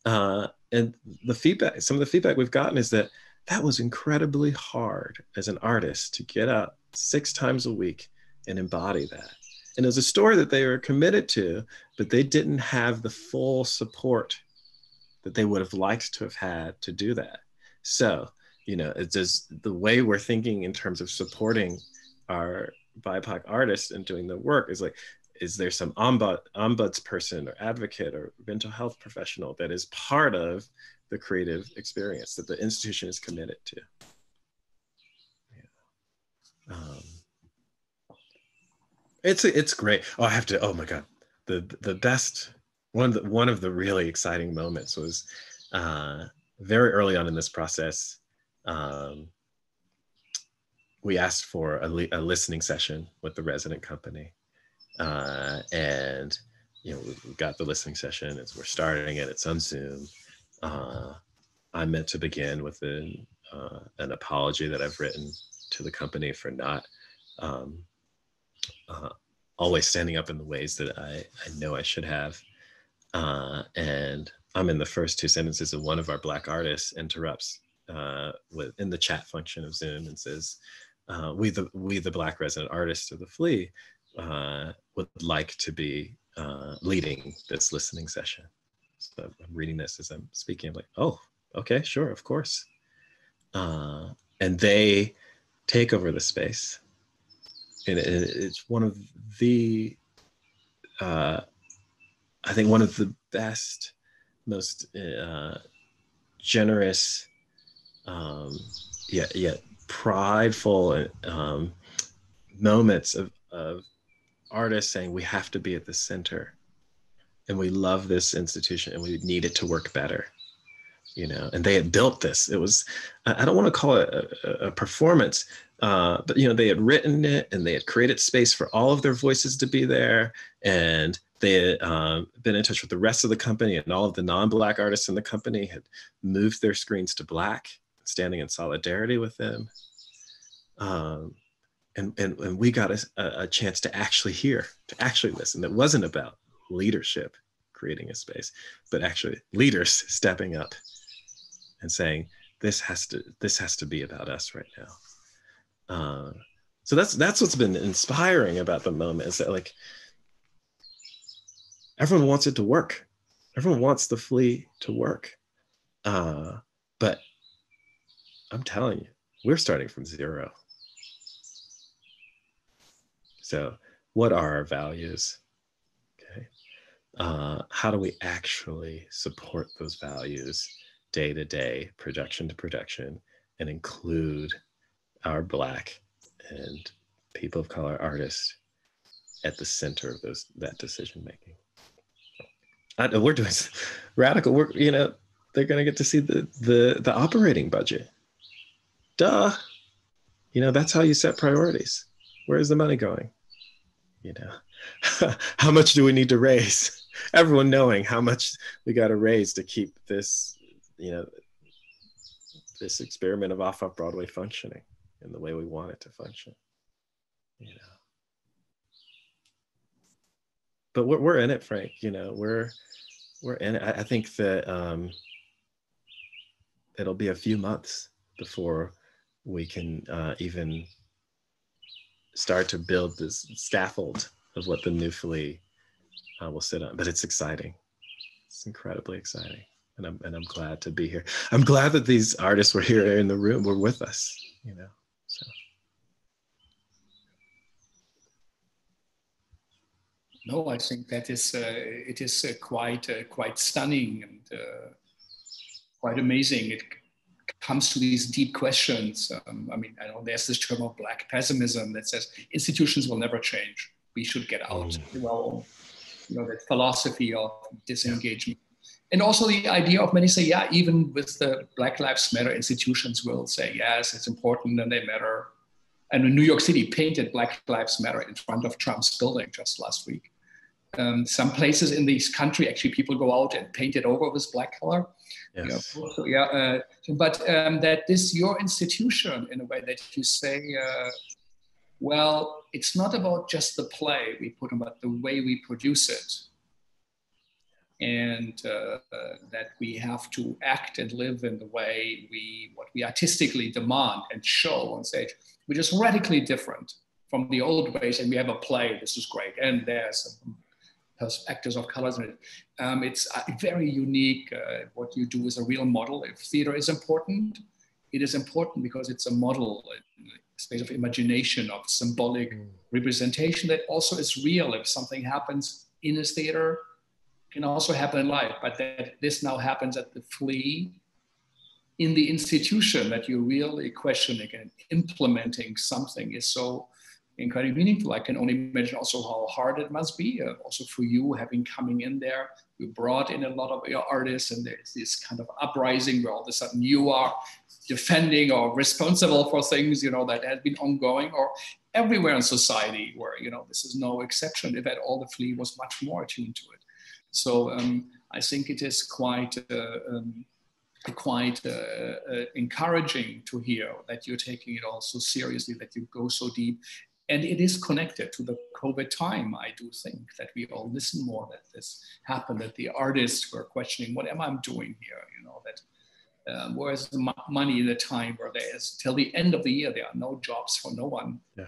Uh, and the feedback, some of the feedback we've gotten is that that was incredibly hard as an artist to get up six times a week and embody that. And it was a story that they were committed to, but they didn't have the full support that they would have liked to have had to do that. So, you know, it's just the way we're thinking in terms of supporting our BIPOC artists and doing the work is like, is there some ombud, ombuds person or advocate or mental health professional that is part of the creative experience that the institution is committed to? Yeah. Um, it's it's great. Oh, I have to. Oh my god, the the best one of the, one of the really exciting moments was uh, very early on in this process. Um, we asked for a, li- a, listening session with the resident company, uh, and you know we got the listening session as we're starting it. It's on Zoom. Uh, I meant to begin with an, uh, an apology that I've written to the company for not um, uh, always standing up in the ways that I, I know I should have. Uh, and I'm in the first two sentences of one of our Black artists interrupts uh, with, in the chat function of Zoom and says, uh, we, the, we, the Black resident artists of the Flea, uh, would like to be uh, leading this listening session. So I'm reading this as I'm speaking. I'm like, oh, okay, sure, of course. And they take over the space and it's one of the uh, I think one of the best, most uh, generous, um, yet yet prideful um, moments of, of artists saying we have to be at the center, and we love this institution and we need it to work better you know and they had built this. It was i don't want to call it a, a performance uh, but you know they had written it and they had created space for all of their voices to be there. And they had um, been in touch with the rest of the company and all of the non-black artists in the company had moved their screens to black standing in solidarity with them. Um, and, and, and we got a, a chance to actually hear to actually listen. That wasn't about leadership creating a space but actually leaders stepping up and saying this has to this has to be about us right now. Uh, so that's that's what's been inspiring about the moment is that like everyone wants it to work. Everyone wants the flea to work. Uh, but i'm telling you we're starting from zero. So what are our values? Okay. Uh, how do we actually support those values day to day, production to production, and include our Black and people of color artists at the center of those that decision making. I, we're doing radical. We're you know they're going to get to see the the the operating budget. Duh. You know that's how you set priorities. Where's the money going? You know, how much do we need to raise? Everyone knowing how much we got to raise to keep this you know this experiment of off off Broadway functioning in the way we want it to function. You know. But we're, we're in it, Frank. You know, we're we're in it. I, I think that um, it'll be a few months before we can uh, even start to build this scaffold of what the new flea uh, will sit on. But it's exciting. It's incredibly exciting. And I'm, and I'm glad to be here. I'm glad that these artists were here in the room, were with us, you know. So. No, I think that is uh, it is uh, quite uh, quite stunning and uh, quite amazing. It comes to these deep questions. Um, I mean, I know there's this term of black pessimism that says institutions will never change. We should get out. Mm. Well, you know, that philosophy of disengagement. And also the idea of many say, yeah, even with the Black Lives Matter institutions will say, yes, it's important and they matter. And New York City painted Black Lives Matter in front of Trump's building just last week. Um, some places in this country, actually, people go out and paint it over with black color. Yes. You know, so, yeah, uh, but um, that this your institution in a way that you say, uh, well, it's not about just the play we put on, but the way we produce it, and uh, that we have to act and live in the way we what we artistically demand and show on stage, which is radically different from the old ways. And we have a play. This is great, and there's perspectives of colors in it. Um, it's uh, very unique. Uh, what you do is a real model. If theater is important, it is important because it's a model, a space of imagination, of symbolic mm. representation that also is real. If something happens in a theater, can also happen in life, but that this now happens at the flea in the institution that you're really questioning and implementing something is so incredibly meaningful. I can only imagine also how hard it must be, uh, also for you having coming in there. You brought in a lot of your artists, and there's this kind of uprising where all of a sudden you are defending or responsible for things, you know, that has been ongoing or everywhere in society where, you know, this is no exception. If at all, the flea was much more attuned to it. So um, I think it is quite uh, um, quite uh, uh, encouraging to hear that you're taking it all so seriously, that you go so deep, and it is connected to the COVID time. I do think that we all listen more that this happened, that the artists were questioning, what am I doing here? You know, that um, where's the money in the time where there is, till the end of the year, there are no jobs for no one yeah.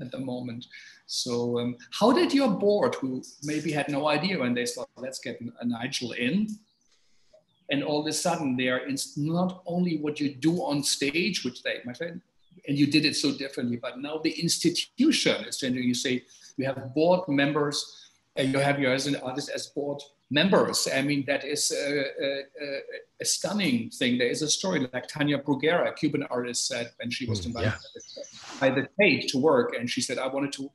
at the moment. So um, how did your board, who maybe had no idea when they thought, let's get a Niegel in, and all of a sudden they are not only what you do on stage, which they, my friend, and you did it so differently. But now the institution is changing. You say you have board members, and you have your as an artist as board members. I mean, that is a, a, a, stunning thing. There is a story like Tania Bruguera, a Cuban artist, said when she was mm, invited yeah. by the Tate to work, and she said, "I wanted to."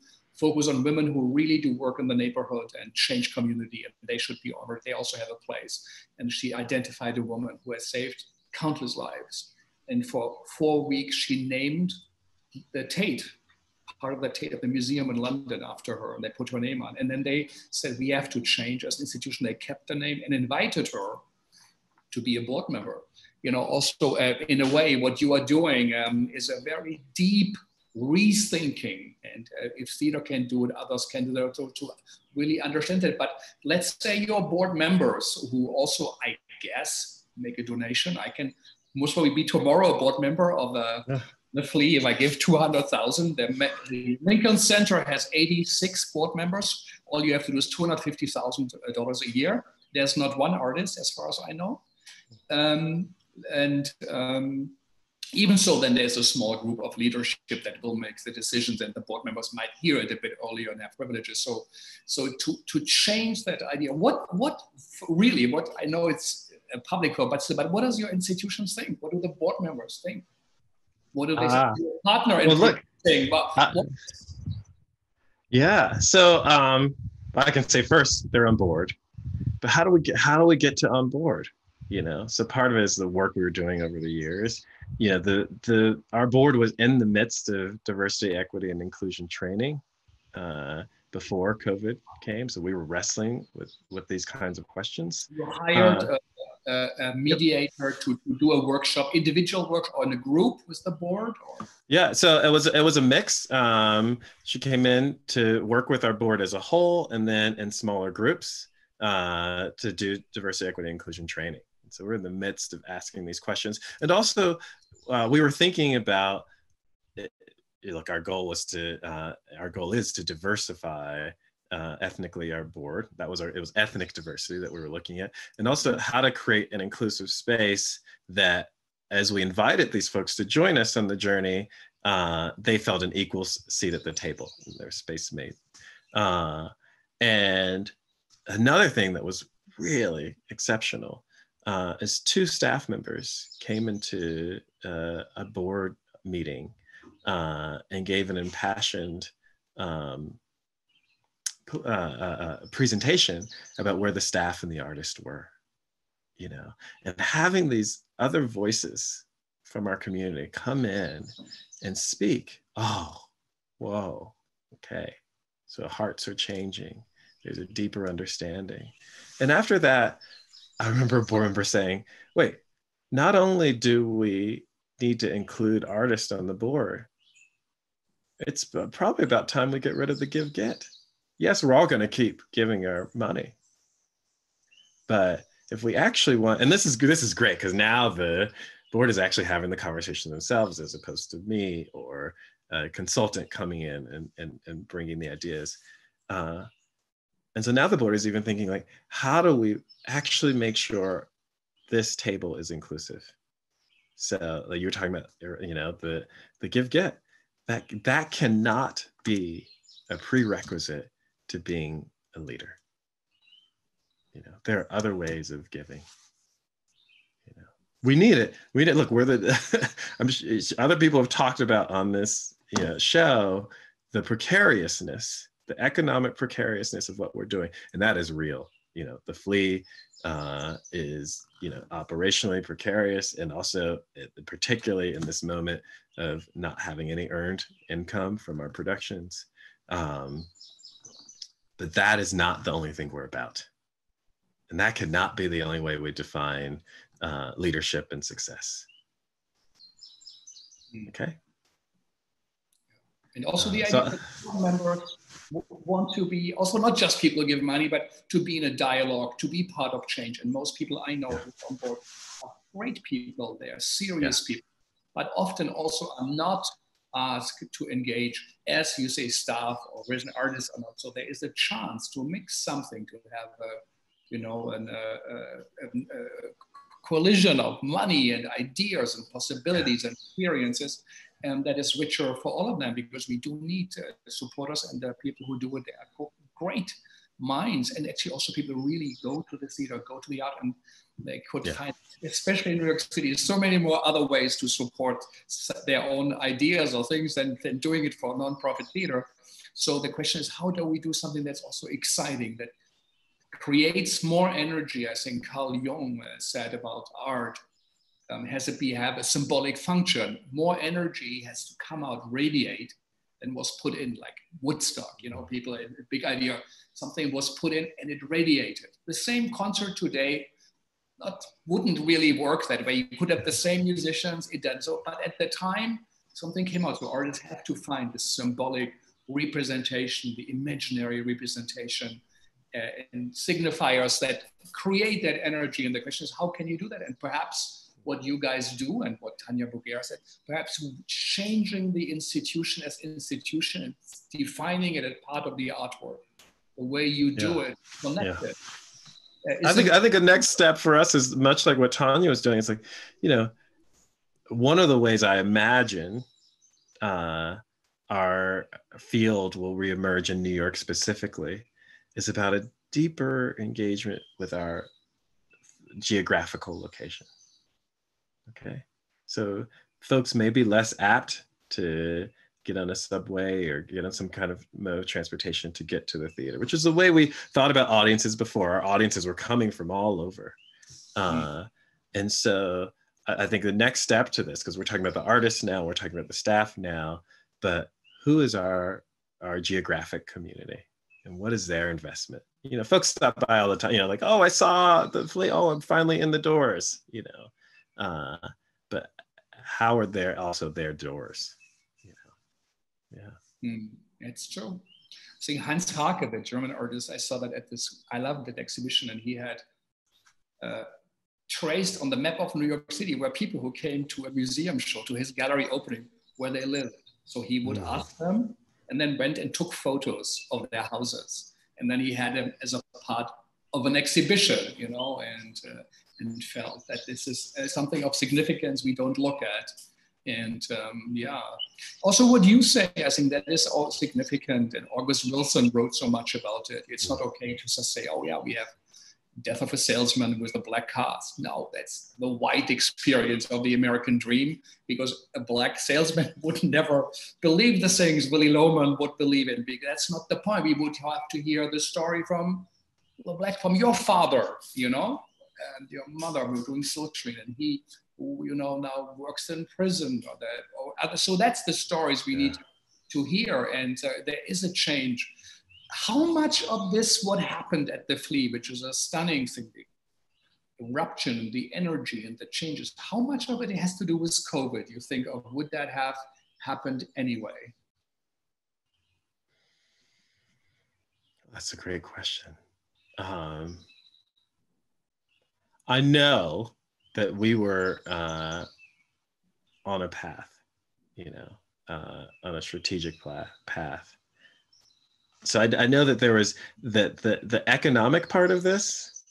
Focus on women who really do work in the neighborhood and change community, and they should be honored. They also have a place. And she identified a woman who has saved countless lives and for four weeks she named the Tate, part of the Tate the museum in London after her, and they put her name on. And then they said we have to change as an institution. They kept the name and invited her to be a board member. You know, also uh, in a way, what you are doing um, is a very deep rethinking. And uh, if theater can do it, others can do it to, to really understand it. But let's say your board members who also, I guess, make a donation. I can most probably be tomorrow a board member of uh, yeah. the flea if I give 200,000. The, the Lincoln Center has 86 board members. All you have to do is $250,000 a year. There's not one artist, as far as I know. Um, and um, even so, then there's a small group of leadership that will make the decisions, and the board members might hear it a bit earlier and have privileges. So, so to, to change that idea, what what really what I know it's a public but but what does your institution think? What do the board members think? What do they uh, partner well, look, think? But, uh, yeah, so um, I can say first they're on board, but how do we get how do we get to on board? You know, so part of it is the work we were doing over the years. You know, the the our board was in the midst of diversity, equity, and inclusion training. Uh, before COVID came, so we were wrestling with with these kinds of questions. You hired uh, uh, a mediator yep. to, to, do a workshop, individual work or in a group with the board? Or? Yeah, so it was it was a mix. Um, she came in to work with our board as a whole, and then in smaller groups uh, to do diversity, equity, inclusion training. So we're in the midst of asking these questions, and also uh, we were thinking about. It, look, our goal was to uh, our goal is to diversify uh, ethnically our board. That was our, it was ethnic diversity that we were looking at. And also how to create an inclusive space that as we invited these folks to join us on the journey, uh, they felt an equal seat at the table, their space mate. Uh, and another thing that was really exceptional uh, two staff members came into uh, a board meeting uh, and gave an impassioned um, uh, uh, uh, presentation about where the staff and the artist were, you know, and having these other voices from our community come in and speak. Oh, whoa, okay. So hearts are changing. There's a deeper understanding. And after that, I remember a board member saying, wait, not only do we need to include artists on the board, it's probably about time we get rid of the give get yes, we're all going to keep giving our money. But if we actually want, and this is this is great because now the board is actually having the conversation themselves as opposed to me or a consultant coming in and, and, and bringing the ideas. Uh, and so now the board is even thinking like, how do we actually make sure this table is inclusive? So like you were talking about, er, you know, the the give get that that cannot be a prerequisite to being a leader. You know, there are other ways of giving. You know, we need it. We need it. look. We're the. I'm just, other people have talked about on this you know, show the precariousness, the economic precariousness of what we're doing, and that is real. You know, the flea uh, is you know operationally precarious, and also particularly in this moment of not having any earned income from our productions. Um, but that is not the only thing we're about. And that cannot be the only way we define uh, leadership and success. Hmm. Okay. And also the uh, idea so, that members want to be also not just people who give money, but to be in a dialogue, to be part of change. And most people I know yeah. on board are great people. They are serious yeah. people, but often also are not asked to engage, as you say, staff or resident artists or not. So there is a chance to mix something, to have a, you know, an, uh, uh, a, a collision of money and ideas and possibilities and experiences. And that is richer for all of them because we do need uh, supporters and the people who do it, they are great minds. And actually also people really go to the theater, go to the art and they could yeah. find, especially in New York City, so many more other ways to support their own ideas or things than, than doing it for a nonprofit theater. So the question is, how do we do something that's also exciting, that creates more energy? I think Carl Jung uh, said about art um, has be have a symbolic function. More energy has to come out, radiate, than was put in, like Woodstock. You know, people, a big idea, something was put in and it radiated. The same concert today not wouldn't really work that way. You could have the same musicians, it does so, but at the time, something came out. So artists have to find the symbolic representation, the imaginary representation, uh, and signifiers that create that energy. And the question is, how can you do that? And perhaps what you guys do and what Tania Bruguera said, perhaps changing the institution as institution and defining it as part of the artwork, the way you do yeah. it, connect yeah. it I think I think a next step for us is much like what Tania was doing. It's like, you know, one of the ways I imagine uh, our field will reemerge in New York specifically is about a deeper engagement with our geographical location. Okay, so folks may be less apt to get on a subway or get on some kind of mode of transportation to get to the theater, which is the way we thought about audiences before. Our audiences were coming from all over. Uh, and so I, think the next step to this, because we're talking about the artists now, we're talking about the staff now, but who is our our geographic community? and what is their investment you know folks stop by all the time you know like oh i saw the flea oh i'm finally in the doors you know uh, but how are there also their doors? You know? Yeah. Mm, it's true. Seeing hans Haacke the german artist i saw that at this i love that exhibition and he had uh, traced on the map of new york city where people who came to a museum show to his gallery opening where they lived. So he would mm. ask them and then went and took photos of their houses. And then he had them as a part of an exhibition, you know, and, uh, and felt that this is uh, something of significance we don't look at. And um, yeah, also what you say, I think that is all significant. And August Wilson wrote so much about it. It's not okay to just say, oh yeah, we have death of a salesman with a black cast. No, that's the white experience of the American dream because a black salesman would never believe the things Willy Loman would believe in. Because that's not the point. We would have to hear the story from the black, from your father, you know, and your mother who doing silk screen, and he, who you know now works in prison, or that. Or other. So that's the stories we yeah. need to hear, and uh, there is a change how much of this what happened at the flea, which is a stunning thing, the eruption, the energy and the changes, how much of it has to do with COVID? You think of would that have happened anyway? That's a great question. Um, I know that we were uh, on a path, you know, uh, on a strategic path. So I, I, know that there was that the the economic part of this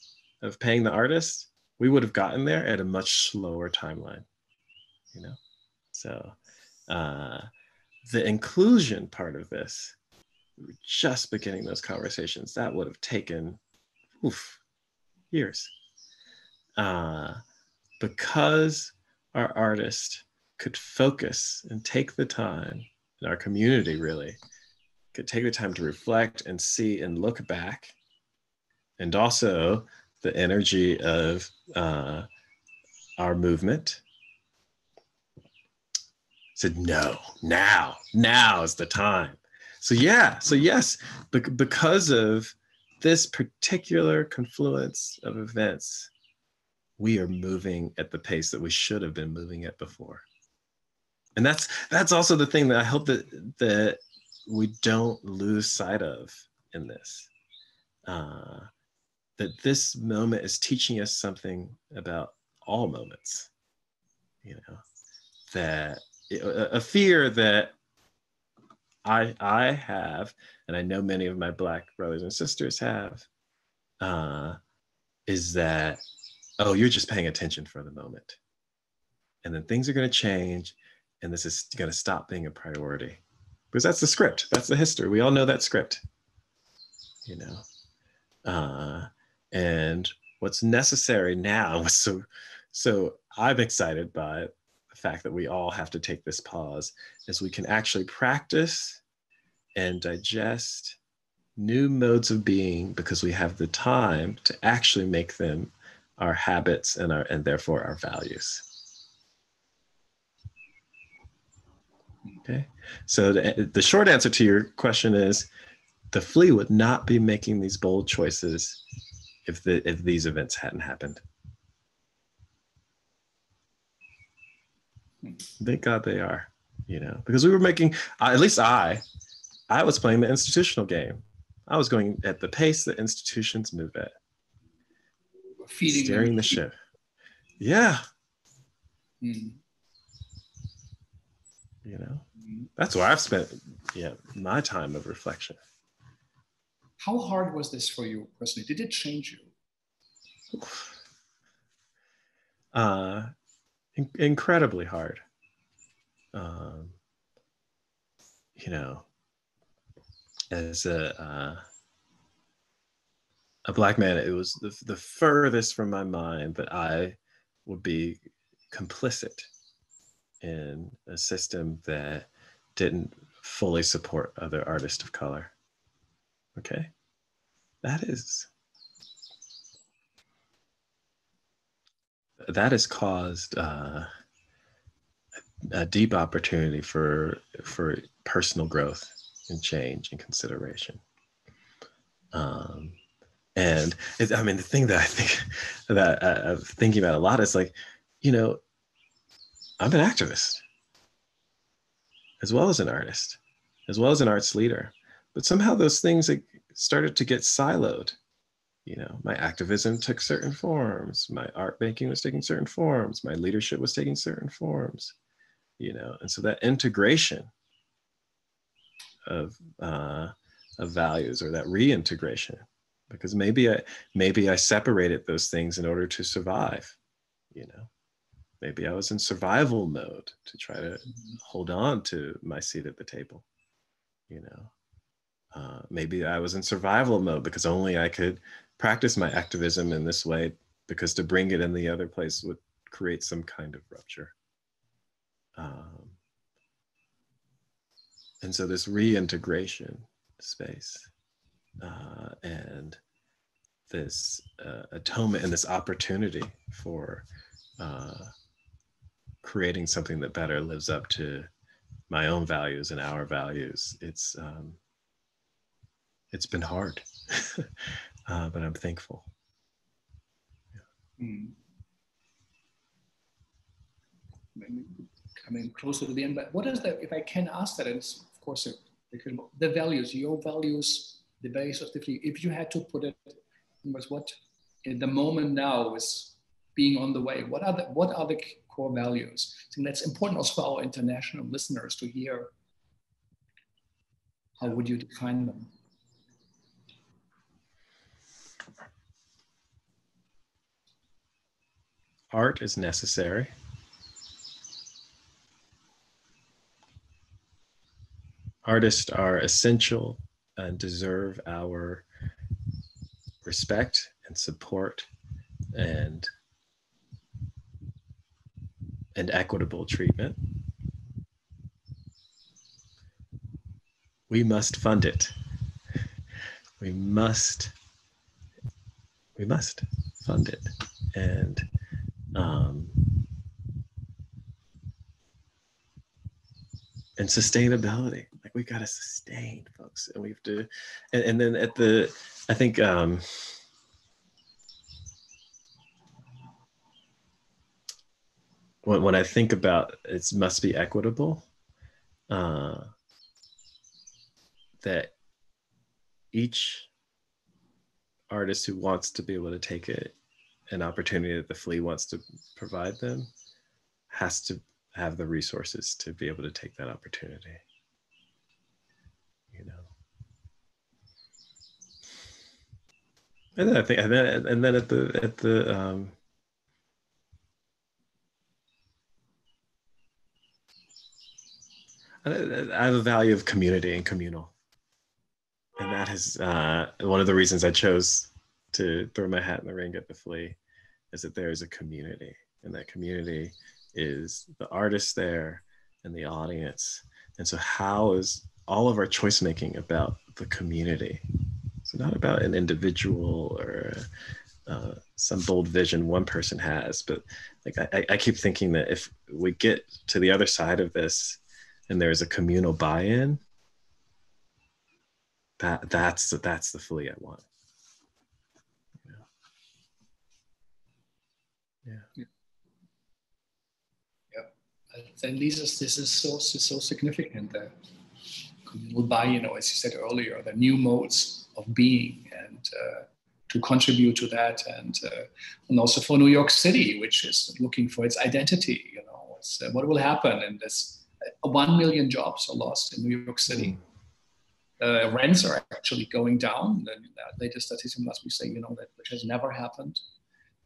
of paying the artist we would have gotten there at a much slower timeline you know? So uh, the inclusion part of this just beginning those conversations. That would have taken oof, years uh, because our artist could focus and take the time in our community really could take the time to reflect and see and look back and also the energy of uh, our movement. Said no now now is the time. So yeah so yes because of this particular confluence of events we are moving at the pace that we should have been moving at before and that's that's also the thing that i hope that that we don't lose sight of in this. Uh, that this moment is teaching us something about all moments. You know, that a fear that I I have, and I know many of my black brothers and sisters have, uh, is that oh you're just paying attention for the moment, and then things are going to change, and this is going to stop being a priority because that's the script. That's the history. We all know that script. You know, uh, and what's necessary now. So, so I'm excited by the fact that we all have to take this pause, as we can actually practice and digest new modes of being because we have the time to actually make them our habits and our and therefore our values. Okay. So the, the short answer to your question is the flea would not be making these bold choices if the if these events hadn't happened. Hmm. Thank God they are, you know, because we were making uh, at least I I was playing the institutional game. I was going at the pace that institutions move at. Feeding steering the ship. Yeah. Mm. You know? That's where i've spent yeah my time of reflection. How hard was this for you personally? Did it change you? Uh in- incredibly hard. Um you know as a uh, a black man it was the, the furthest from my mind that i would be complicit in a system that didn't fully support other artists of color. Okay? That is that has caused uh, a deep opportunity for for personal growth and change and consideration. Um, and it, I mean, the thing that I think that I, I'm thinking about a lot is like, you know, I'm an activist as well as an artist, as well as an arts leader. But somehow those things started to get siloed. You know, my activism took certain forms, my art making was taking certain forms, my leadership was taking certain forms, you know, and so that integration of uh, of values or that reintegration because maybe I maybe I separated those things in order to survive, you know. Maybe I was in survival mode to try to hold on to my seat at the table, you know. Uh, maybe I was in survival mode because only I could practice my activism in this way because to bring it in the other place would create some kind of rupture. Um, and so this reintegration space uh, and this uh, atonement and this opportunity for uh, creating something that better lives up to my own values and our values. It's um, it's been hard, uh, but I'm thankful. Yeah. Mm. Coming closer to the end, but what is that? If I can ask that, and of course, the values, your values, the base of the. If you had to put it was what in the moment now is being on the way. What are the what are the core values? I think that's important also for our international listeners to hear. How would you define them? Art is necessary. Artists are essential and deserve our respect and support and and equitable treatment. We must fund it. We must we must fund it and um, and sustainability we've got to sustain folks and we have to and, and then at the I think um, when, when I think about it must be equitable, uh, that each artist who wants to be able to take it, an opportunity that the flea wants to provide them has to have the resources to be able to take that opportunity. You know. And then I think, and then, and then at the at the um, I have a value of community and communal, and that is uh, one of the reasons I chose to throw my hat in the ring at the flea, is that there is a community, and that community is the artists there and the audience, and so how is all of our choice making about the community so not about an individual or uh, some bold vision one person has, but like I, I keep thinking that if we get to the other side of this and there's a communal buy-in, that that's that's the flea I want. Yeah. Yeah. yeah. And this is this is so so significant. The communal buy-in, as you said earlier, the new modes of being and uh, to contribute to that and uh, and also for New York City, which is looking for its identity. You know, uh, what will happen? And this uh, one million jobs are lost in New York City. Uh, rents are actually going down. The latest statistics must be saying, you know, that which has never happened.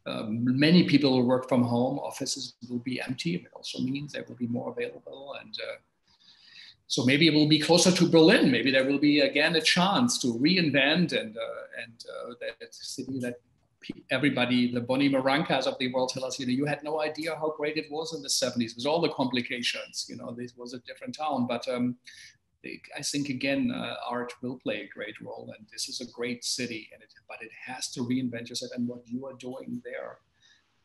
Um, many people will work from home. Offices will be empty. It also means there will be more available, and uh, so maybe it will be closer to Berlin. Maybe there will be again a chance to reinvent and uh, and uh, that city that everybody, the Bonnie Marrancas of the world, tell us, you know, you had no idea how great it was in the 70s with all the complications. You know, this was a different town, but um, I think again, uh, art will play a great role, and this is a great city, and it, but it has to reinvent yourself. And what you are doing there,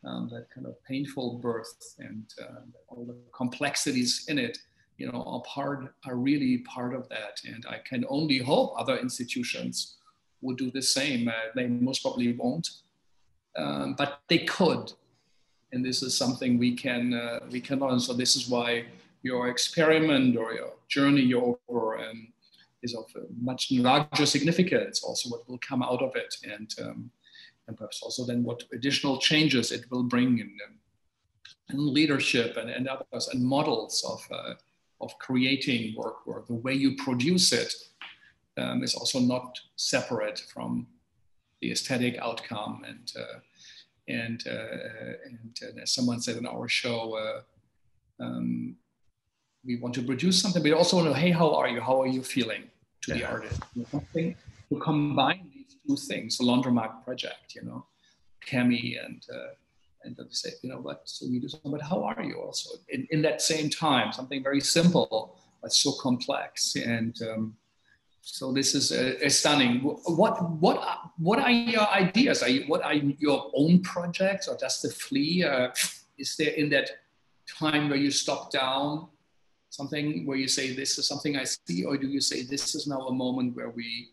um, that kind of painful birth and uh, all the complexities in it, you know, are part are really part of that. And I can only hope other institutions would do the same. Uh, they most probably won't, um, but they could, and this is something we can uh, we can learn. So this is why your experiment or your journey over um, is of much larger significance. Also, what will come out of it, and um, and perhaps also then what additional changes it will bring in, um, in leadership and, and others and models of uh, of creating work or the way you produce it um, is also not separate from the aesthetic outcome. And uh, and, uh, and, and as someone said in our show uh, um, we want to produce something but also want to hey how are you? How are you feeling to yeah. the artist something to combine these two things the laundromat project you know Kemi and uh, and they say, you know what, so we do something, but how are you also? In, in that same time, something very simple, but so complex. And um, so this is a, stunning. What, what, what are your ideas? Are you, what are your own projects or just the flea? Uh, is there in that time where you stop down something where you say, this is something I see, or do you say, this is now a moment where we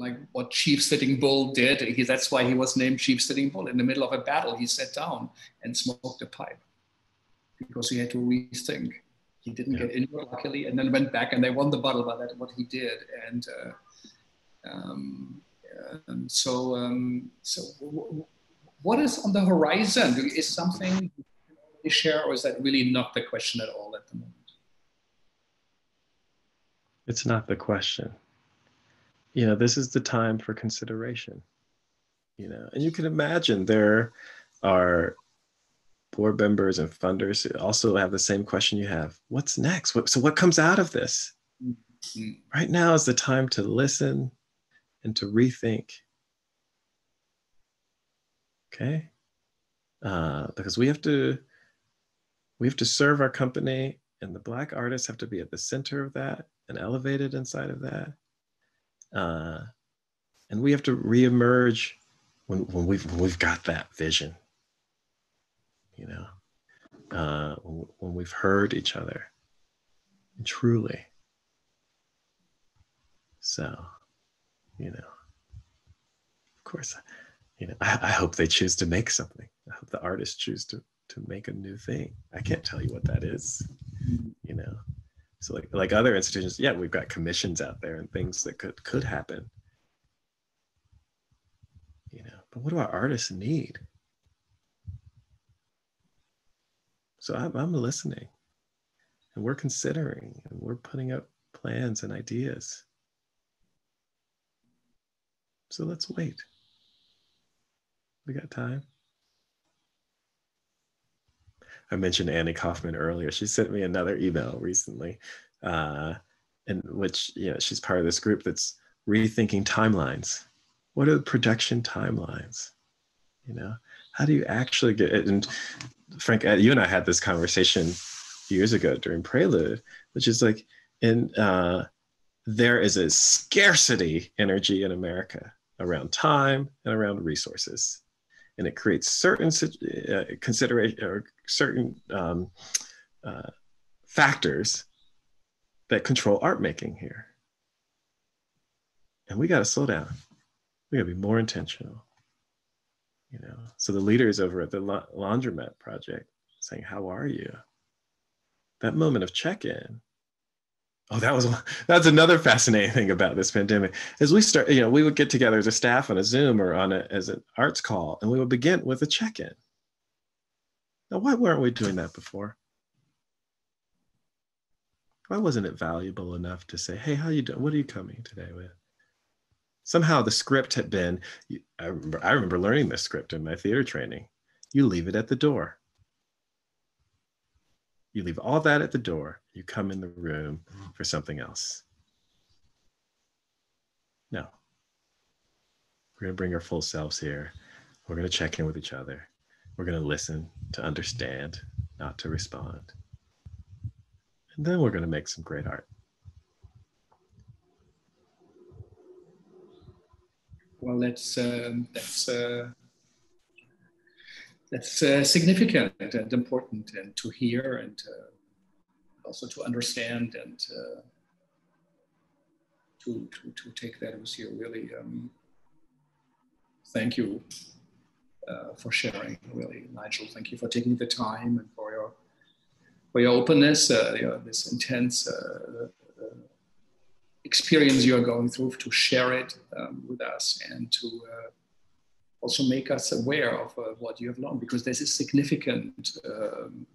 like what Chief Sitting Bull did. He, that's why he was named Chief Sitting Bull. In the middle of a battle, he sat down and smoked a pipe because he had to rethink. He didn't yeah. get injured, luckily, and then went back and they won the battle by that, what he did. And uh, um, so, um, so w- what is on the horizon? Is something you share, or is that really not the question at all at the moment? It's not the question you know this is the time for consideration you know and you can imagine there are board members and funders who also have the same question you have. What's next? What, so what comes out of this? Mm-hmm. right now is the time to listen and to rethink. Okay? Uh, because we have to we have to serve our company and the black artists have to be at the center of that and elevated inside of that uh, and we have to reemerge when, when we've when we've got that vision. You know, uh, when, we've heard each other, truly. So, you know, of course, you know, I, I hope they choose to make something. I hope the artists choose to to make a new thing. I can't tell you what that is, you know. So like like other institutions, yeah, we've got commissions out there and things that could could happen. You know, but what do our artists need? So I'm, I'm listening and we're considering and we're putting up plans and ideas. So let's wait. We got time. I mentioned Annie Kaufman earlier. She sent me another email recently, uh, in which you know she's part of this group that's rethinking timelines. What are the production timelines? You know, how do you actually get it? And Frank, uh, you and I had this conversation years ago during Prelude, which is like, in uh, there is a scarcity energy in America around time and around resources and it creates certain uh, consideration or certain um, uh, factors that control art making here. And we got to slow down. We got to be more intentional. You know, so the leaders over at the La- Laundromat Project saying, "How are you?" That moment of check-in Oh, that was that's another fascinating thing about this pandemic. As we start, you know, we would get together as a staff on a Zoom or on a as an arts call, and we would begin with a check-in. Now, why weren't we doing that before? Why wasn't it valuable enough to say, "Hey, how you doing? What are you coming today with?" Somehow the script had been. I remember, I remember learning this script in my theater training. You leave it at the door. You leave all that at the door. You come in the room for something else. No. We're going to bring our full selves here. We're going to check in with each other. We're going to listen to understand, not to respond. And then we're going to make some great art. Well, that's uh, that's uh, that's uh, significant and important and to hear and uh, also to understand and uh, to, to, to take that with you. Really, um, thank you uh, for sharing. Really, Niegel, thank you for taking the time and for your for your openness, uh, you know, this intense uh, uh, experience you are going through to share it um, with us and to uh, also make us aware of uh, what you have learned because this is significant um,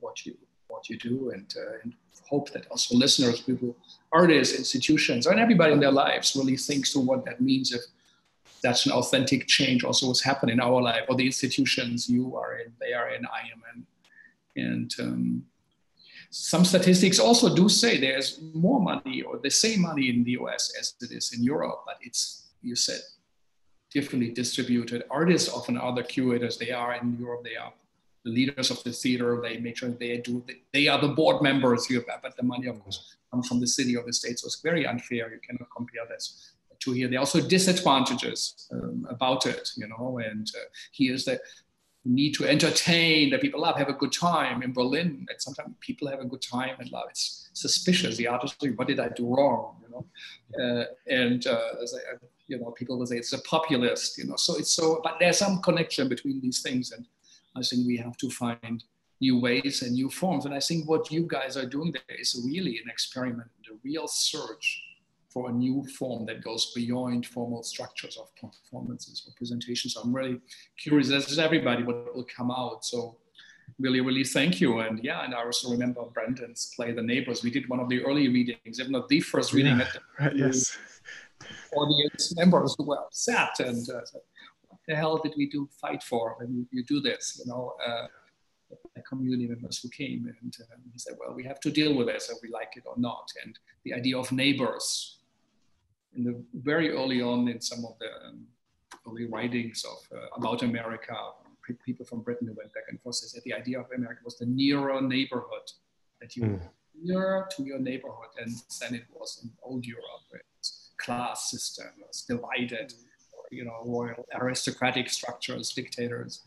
what you what you do and, and hope that also listeners, people, artists, institutions, and everybody in their lives really thinks through what that means if that's an authentic change also what's happening in our life or the institutions you are in, they are in, I am in. And um, some statistics also do say there's more money or the same money in the US as it is in Europe, but it's, you said, differently distributed. Artists often are the curators, they are in Europe, they are the leaders of the theater, they make sure they do, they are the board members but the money, of course, comes from the city or the state. So it's very unfair. You cannot compare this to here. There are also disadvantages um, about it, you know, and uh, here's the need to entertain, that people love, have a good time in Berlin. And sometimes people have a good time and love. It's suspicious. The artist, what did I do wrong, you know? Uh, and uh, as I, you know, people will say it's a populist, you know. So it's so, but there's some connection between these things and I think we have to find new ways and new forms. And I think what you guys are doing there is really an experiment, a real search for a new form that goes beyond formal structures of performances or presentations. So I'm really curious, as is everybody, what will come out. So really, really thank you. And yeah, and I also remember Branden's play The Neighbors. We did one of the early readings, if not the first reading yeah, right, yes. audience members who were upset and uh, the hell did we do fight for when you, you do this? You know, uh, the community members who came and um, he said, well, we have to deal with this, whether we like it or not. And the idea of neighbors, in the very early on in some of the um, early writings of uh, about America, people from Britain who went back and forth said the idea of America was the nearer neighborhood that you mm. nearer to your neighborhood, and then it was in old Europe, where class system was divided. You know, royal aristocratic structures, dictators,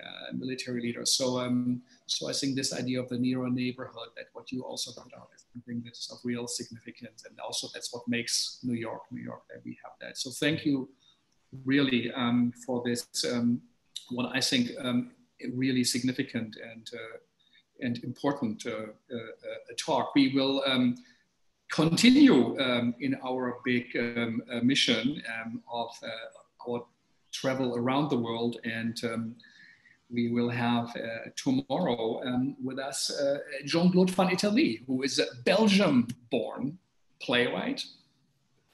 uh, military leaders. So, um, so I think this idea of the nearer neighborhood, that what you also put out is something that's of real significance, and also that's what makes New York, New York. That we have that. So, thank you, really, um, for this. Um, what I think um, really significant and uh, and important uh, uh, uh talk. We will. Um, continue um, in our big um, uh, mission of uh, our travel around the world. And we will have uh, tomorrow um, with us uh, Jean-Claude van Itallie, who is a Belgium-born playwright,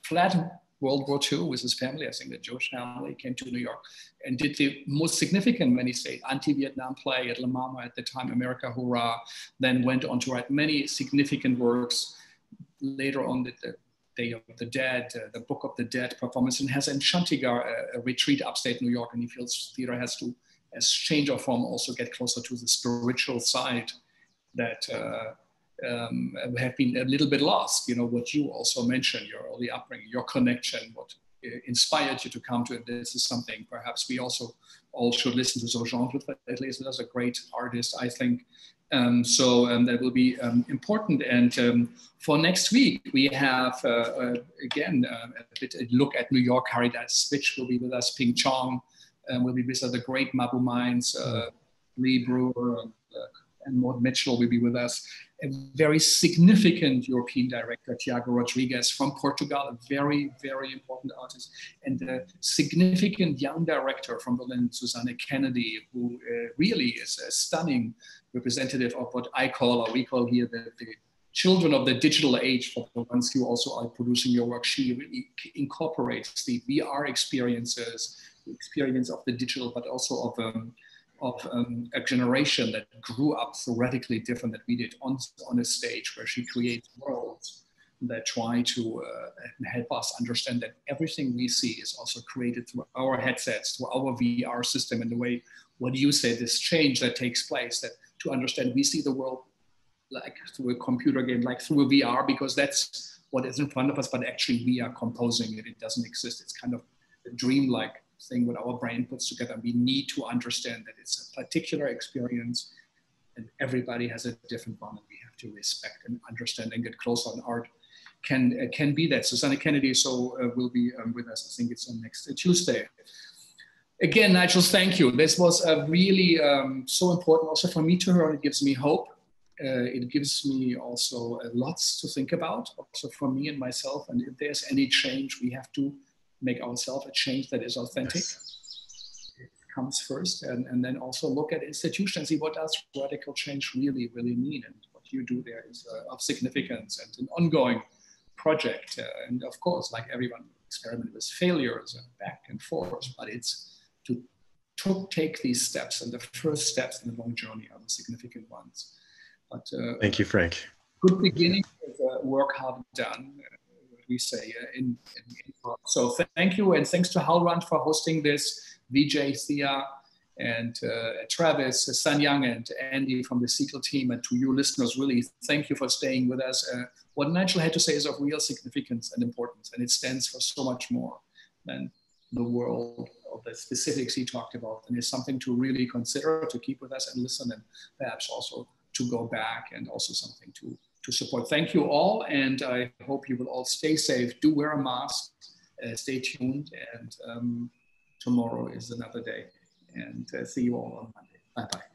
fled World War II with his family. I think the Jewish family came to New York and did the most significant, many say, anti-Vietnam play at La Mama at the time, America Hurrah, then went on to write many significant works later on the, Day of the Dead, uh, the Book of the Dead performance, and has in Shantigar a, a, retreat upstate New York, and he feels theater has to, as change of form, also get closer to the spiritual side that uh, um, have been a little bit lost. You know what you also mentioned, your early upbringing, your connection, what uh, inspired you to come to it. This is something perhaps we also all should listen to. So Jean-Claude, at least, is a great artist, I think, um, so um, that will be um, important. And um, for next week, we have, uh, uh, again, uh, a, bit, a look at New York. Haridas Switch will be with us. Ping Chong um, will be with us. The great Mabou Mines, uh, Lee Breuer, uh, and Maude Mitchell will be with us. A very significant European director, Tiago Rodrigues from Portugal, a very, very important artist, and a significant young director from Berlin, Susanne Kennedy, who uh, really is a stunning representative of what I call, or we call here, the, the children of the digital age, for the ones who also are producing your work. She really incorporates the VR experiences, experience of the digital, but also of, um, of um, a generation that grew up so radically different that we did on, on a stage where she creates worlds that try to uh, help us understand that everything we see is also created through our headsets, through our VR system, and the way what you say, this change that takes place, that to understand we see the world like through a computer game, like through a VR, because that's what is in front of us, but actually we are composing it. It doesn't exist. It's kind of a dreamlike thing what our brain puts together. We need to understand that it's a particular experience and everybody has a different one and we have to respect and understand and get close on art can uh, can be that. Susanna Kennedy so uh, will be um, with us. I think it's on next Tuesday. Again, Niegel, thank you. This was really um, so important also for me to her. it gives me hope. Uh, it gives me also uh, lots to think about, also for me and myself. And if there's any change, we have to make ourselves a change that is authentic. Yes. It comes first, and, and then also look at institutions, see what does radical change really, really mean, and what you do there is uh, of significance and an ongoing project. Uh, and of course, like everyone, experiment with failures and back and forth, but it's to, to take these steps, and the first steps in the long journey are the significant ones. But uh, thank you, Frank. Good beginning, uh, work hard done. We say uh, in, in, so thank you and thanks to HowlRound for hosting this vijay thea and uh, travis uh, sanyang and andy from the Segal team and to you listeners really thank you for staying with us. Uh, what Niegel had to say is of real significance and importance and it stands for so much more than the world of the specifics he talked about and is something to really consider to keep with us and listen and perhaps also to go back and also something to to support. Thank you all, and I hope you will all stay safe. Do wear a mask, uh, stay tuned, and um, tomorrow is another day. And uh, see you all on Monday. Bye bye.